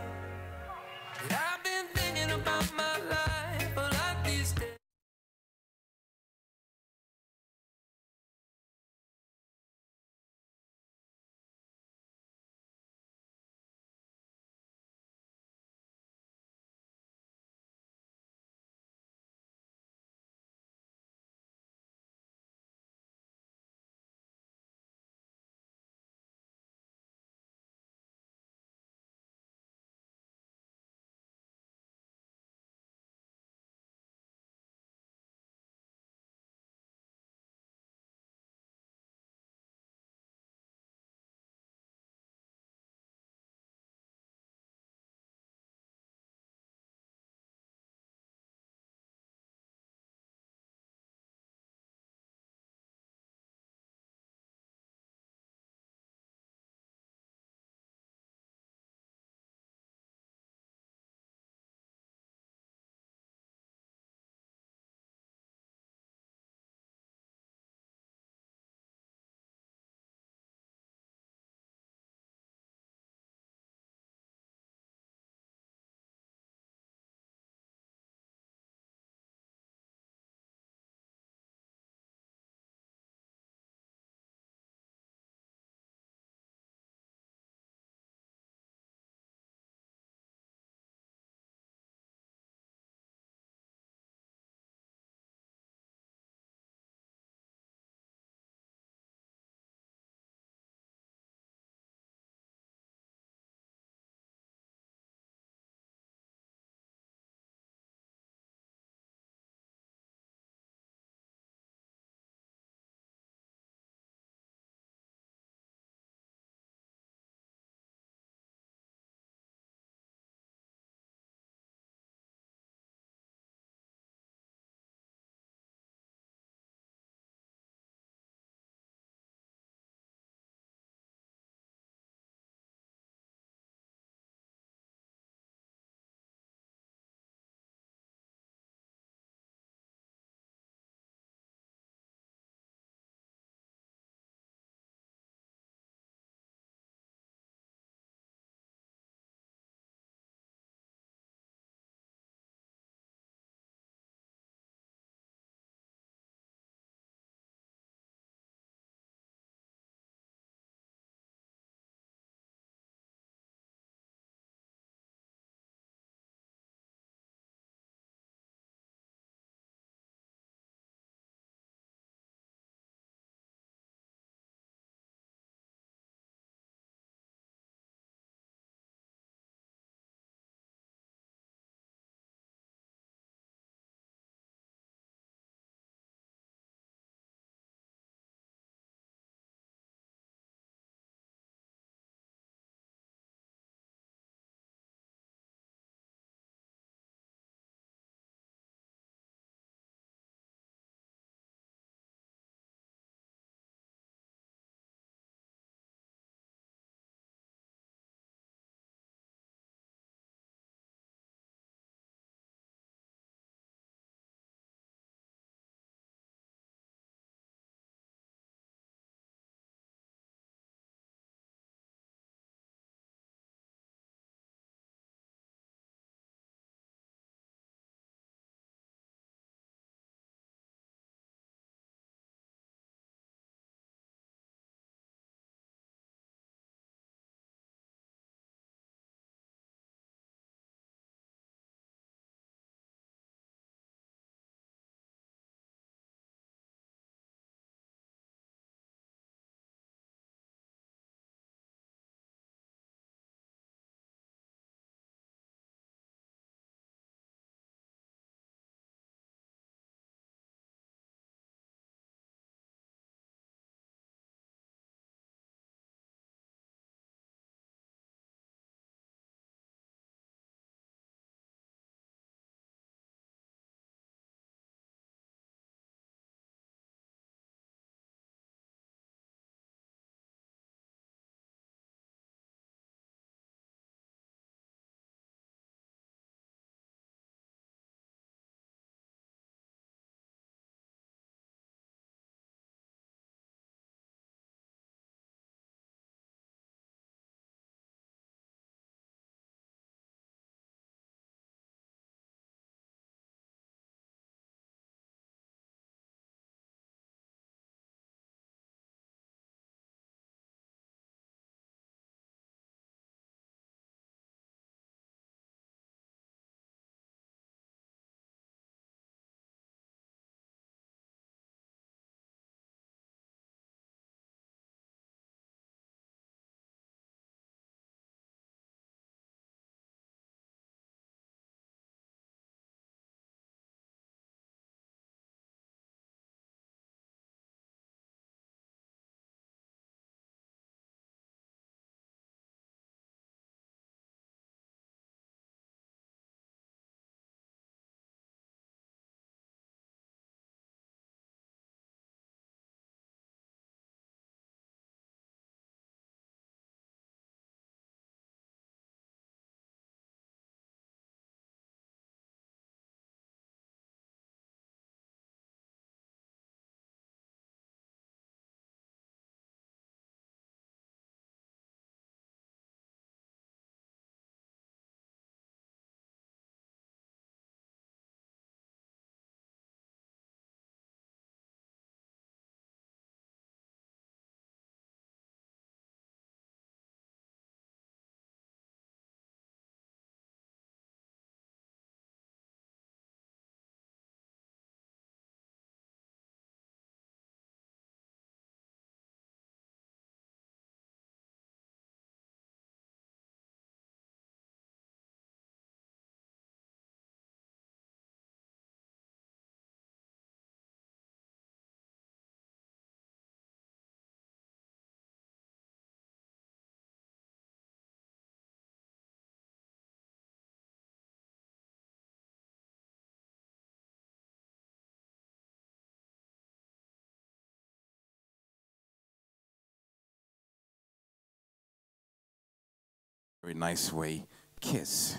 Very nice way, kiss.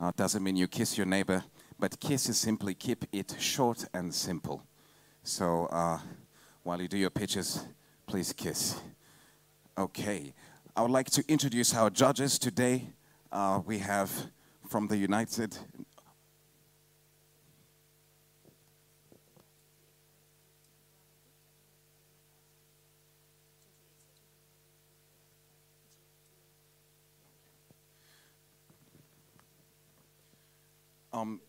Uh, doesn't mean you kiss your neighbor, but kiss is simply keep it short and simple. So uh, while you do your pitches, please kiss. Okay, I would like to introduce our judges today. Uh, we have from the United. Um,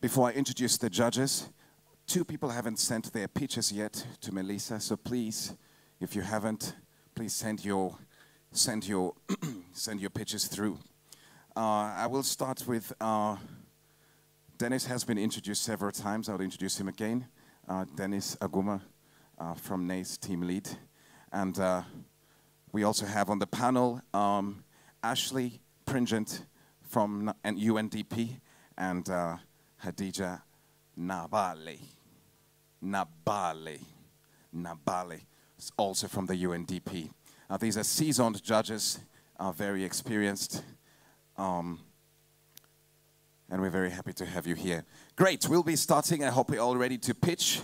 before I introduce the judges, two people haven't sent their pitches yet to Melissa, so please, if you haven't, please send your send your *clears throat* send your pitches through. Uh, I will start with uh, Dennis has been introduced several times. I'll introduce him again. Uh, Dennis Aguma uh, from NASE team lead, and uh, we also have on the panel um, Ashley Pringent from N- UNDP and uh, Hadija Nabale. Nabale. Nabale, It's also from the UNDP. Uh, these are seasoned judges, uh, very experienced, um, and we're very happy to have you here. Great, we'll be starting. I hope you're all ready to pitch.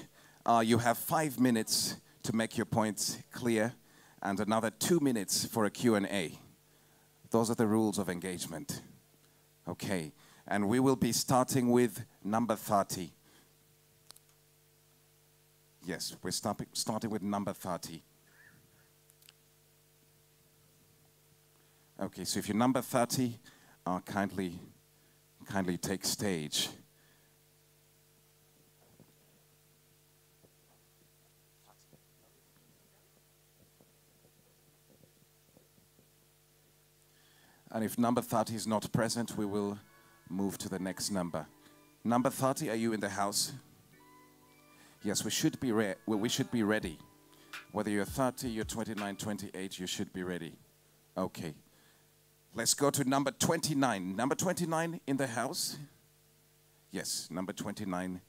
Uh, you have five minutes to make your points clear, and another two minutes for a Q&A. Those are the rules of engagement. Okay, and we will be starting with number 30. Yes, we're starting, starting with number 30. Okay, so if you're number 30, uh, kindly, kindly take stage. And if number 30 is not present, we will move to the next number. Number 30, are you in the house? Yes, we should be, re- we should be ready. Whether you're 30, you're 29, 28, you should be ready. Okay. Let's go to number 29. Number 29 in the house? Yes, number 29.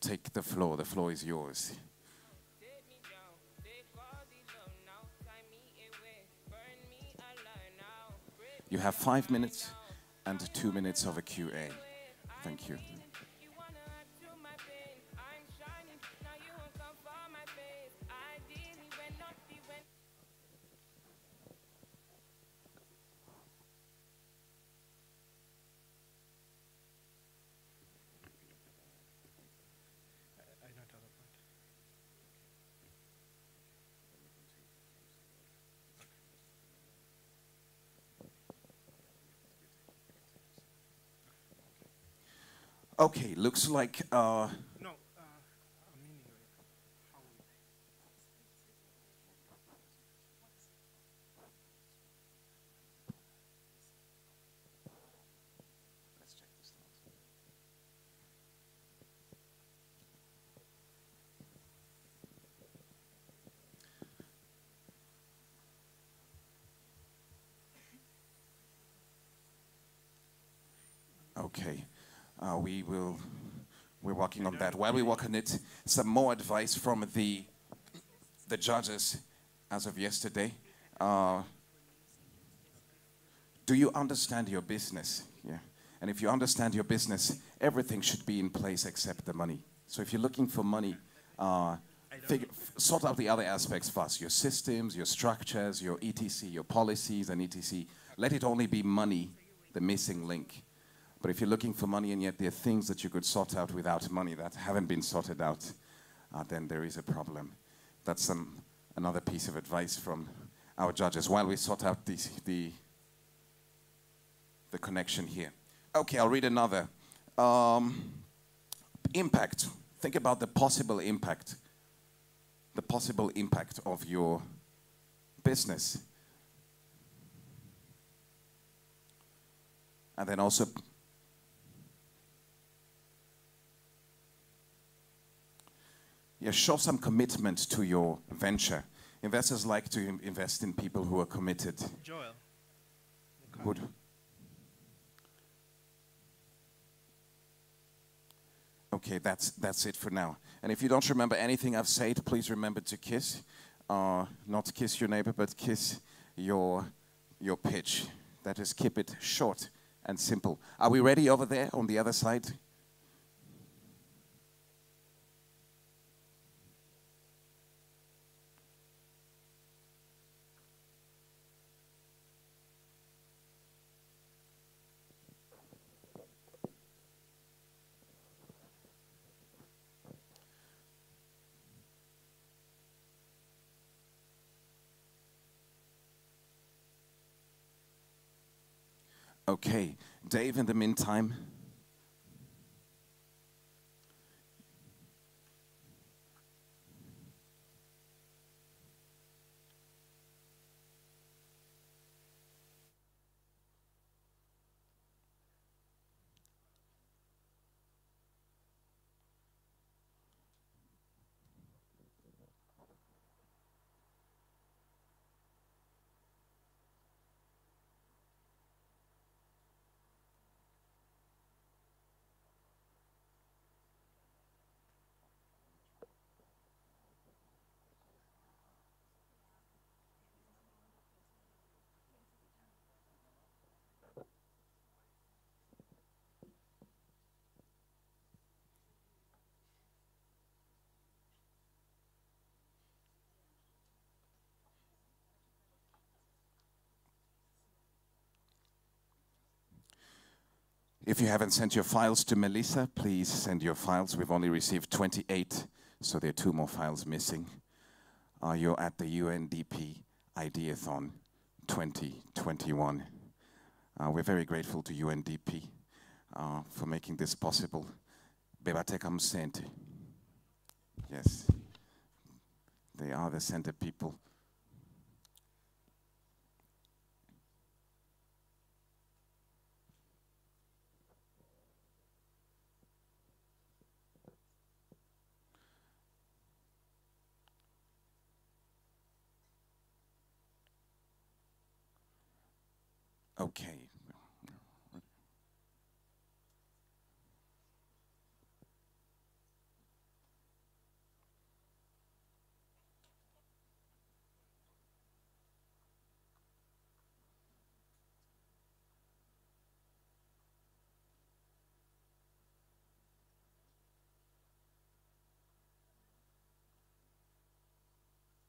Take the floor. The floor is yours. You have five minutes and two minutes of a QA. Thank you. Okay, looks like uh, No, uh, I'm meaning like how we Okay, uh, we will. We're working on that. While we work on it, some more advice from the the judges as of yesterday. Uh, do you understand your business? Yeah. And if you understand your business, everything should be in place except the money. So if you're looking for money, uh, figure, sort out the other aspects first your systems, your structures, your ETC, your policies, and ETC. Let it only be money, the missing link. But if you're looking for money and yet there are things that you could sort out without money that haven't been sorted out, uh, then there is a problem. That's some, another piece of advice from our judges while we sort out the, the, the connection here. Okay, I'll read another. Um, impact. Think about the possible impact. The possible impact of your business. And then also yeah, show some commitment to your venture. Investors like to invest in people who are committed. Joel. Good. Okay, that's that's it for now. And if you don't remember anything I've said, please remember to kiss, uh, not kiss your neighbor, but kiss your your pitch. That is, keep it short and simple. Are we ready over there on the other side? Okay, Dave, in the meantime. If you haven't sent your files to Melissa, please send your files. We've only received 28, so there are two more files missing. Uh, you're at the UNDP Ideathon 2021. Uh, we're very grateful to UNDP uh, for making this possible. Bebateka Msente. Yes. They are the center people. Okay,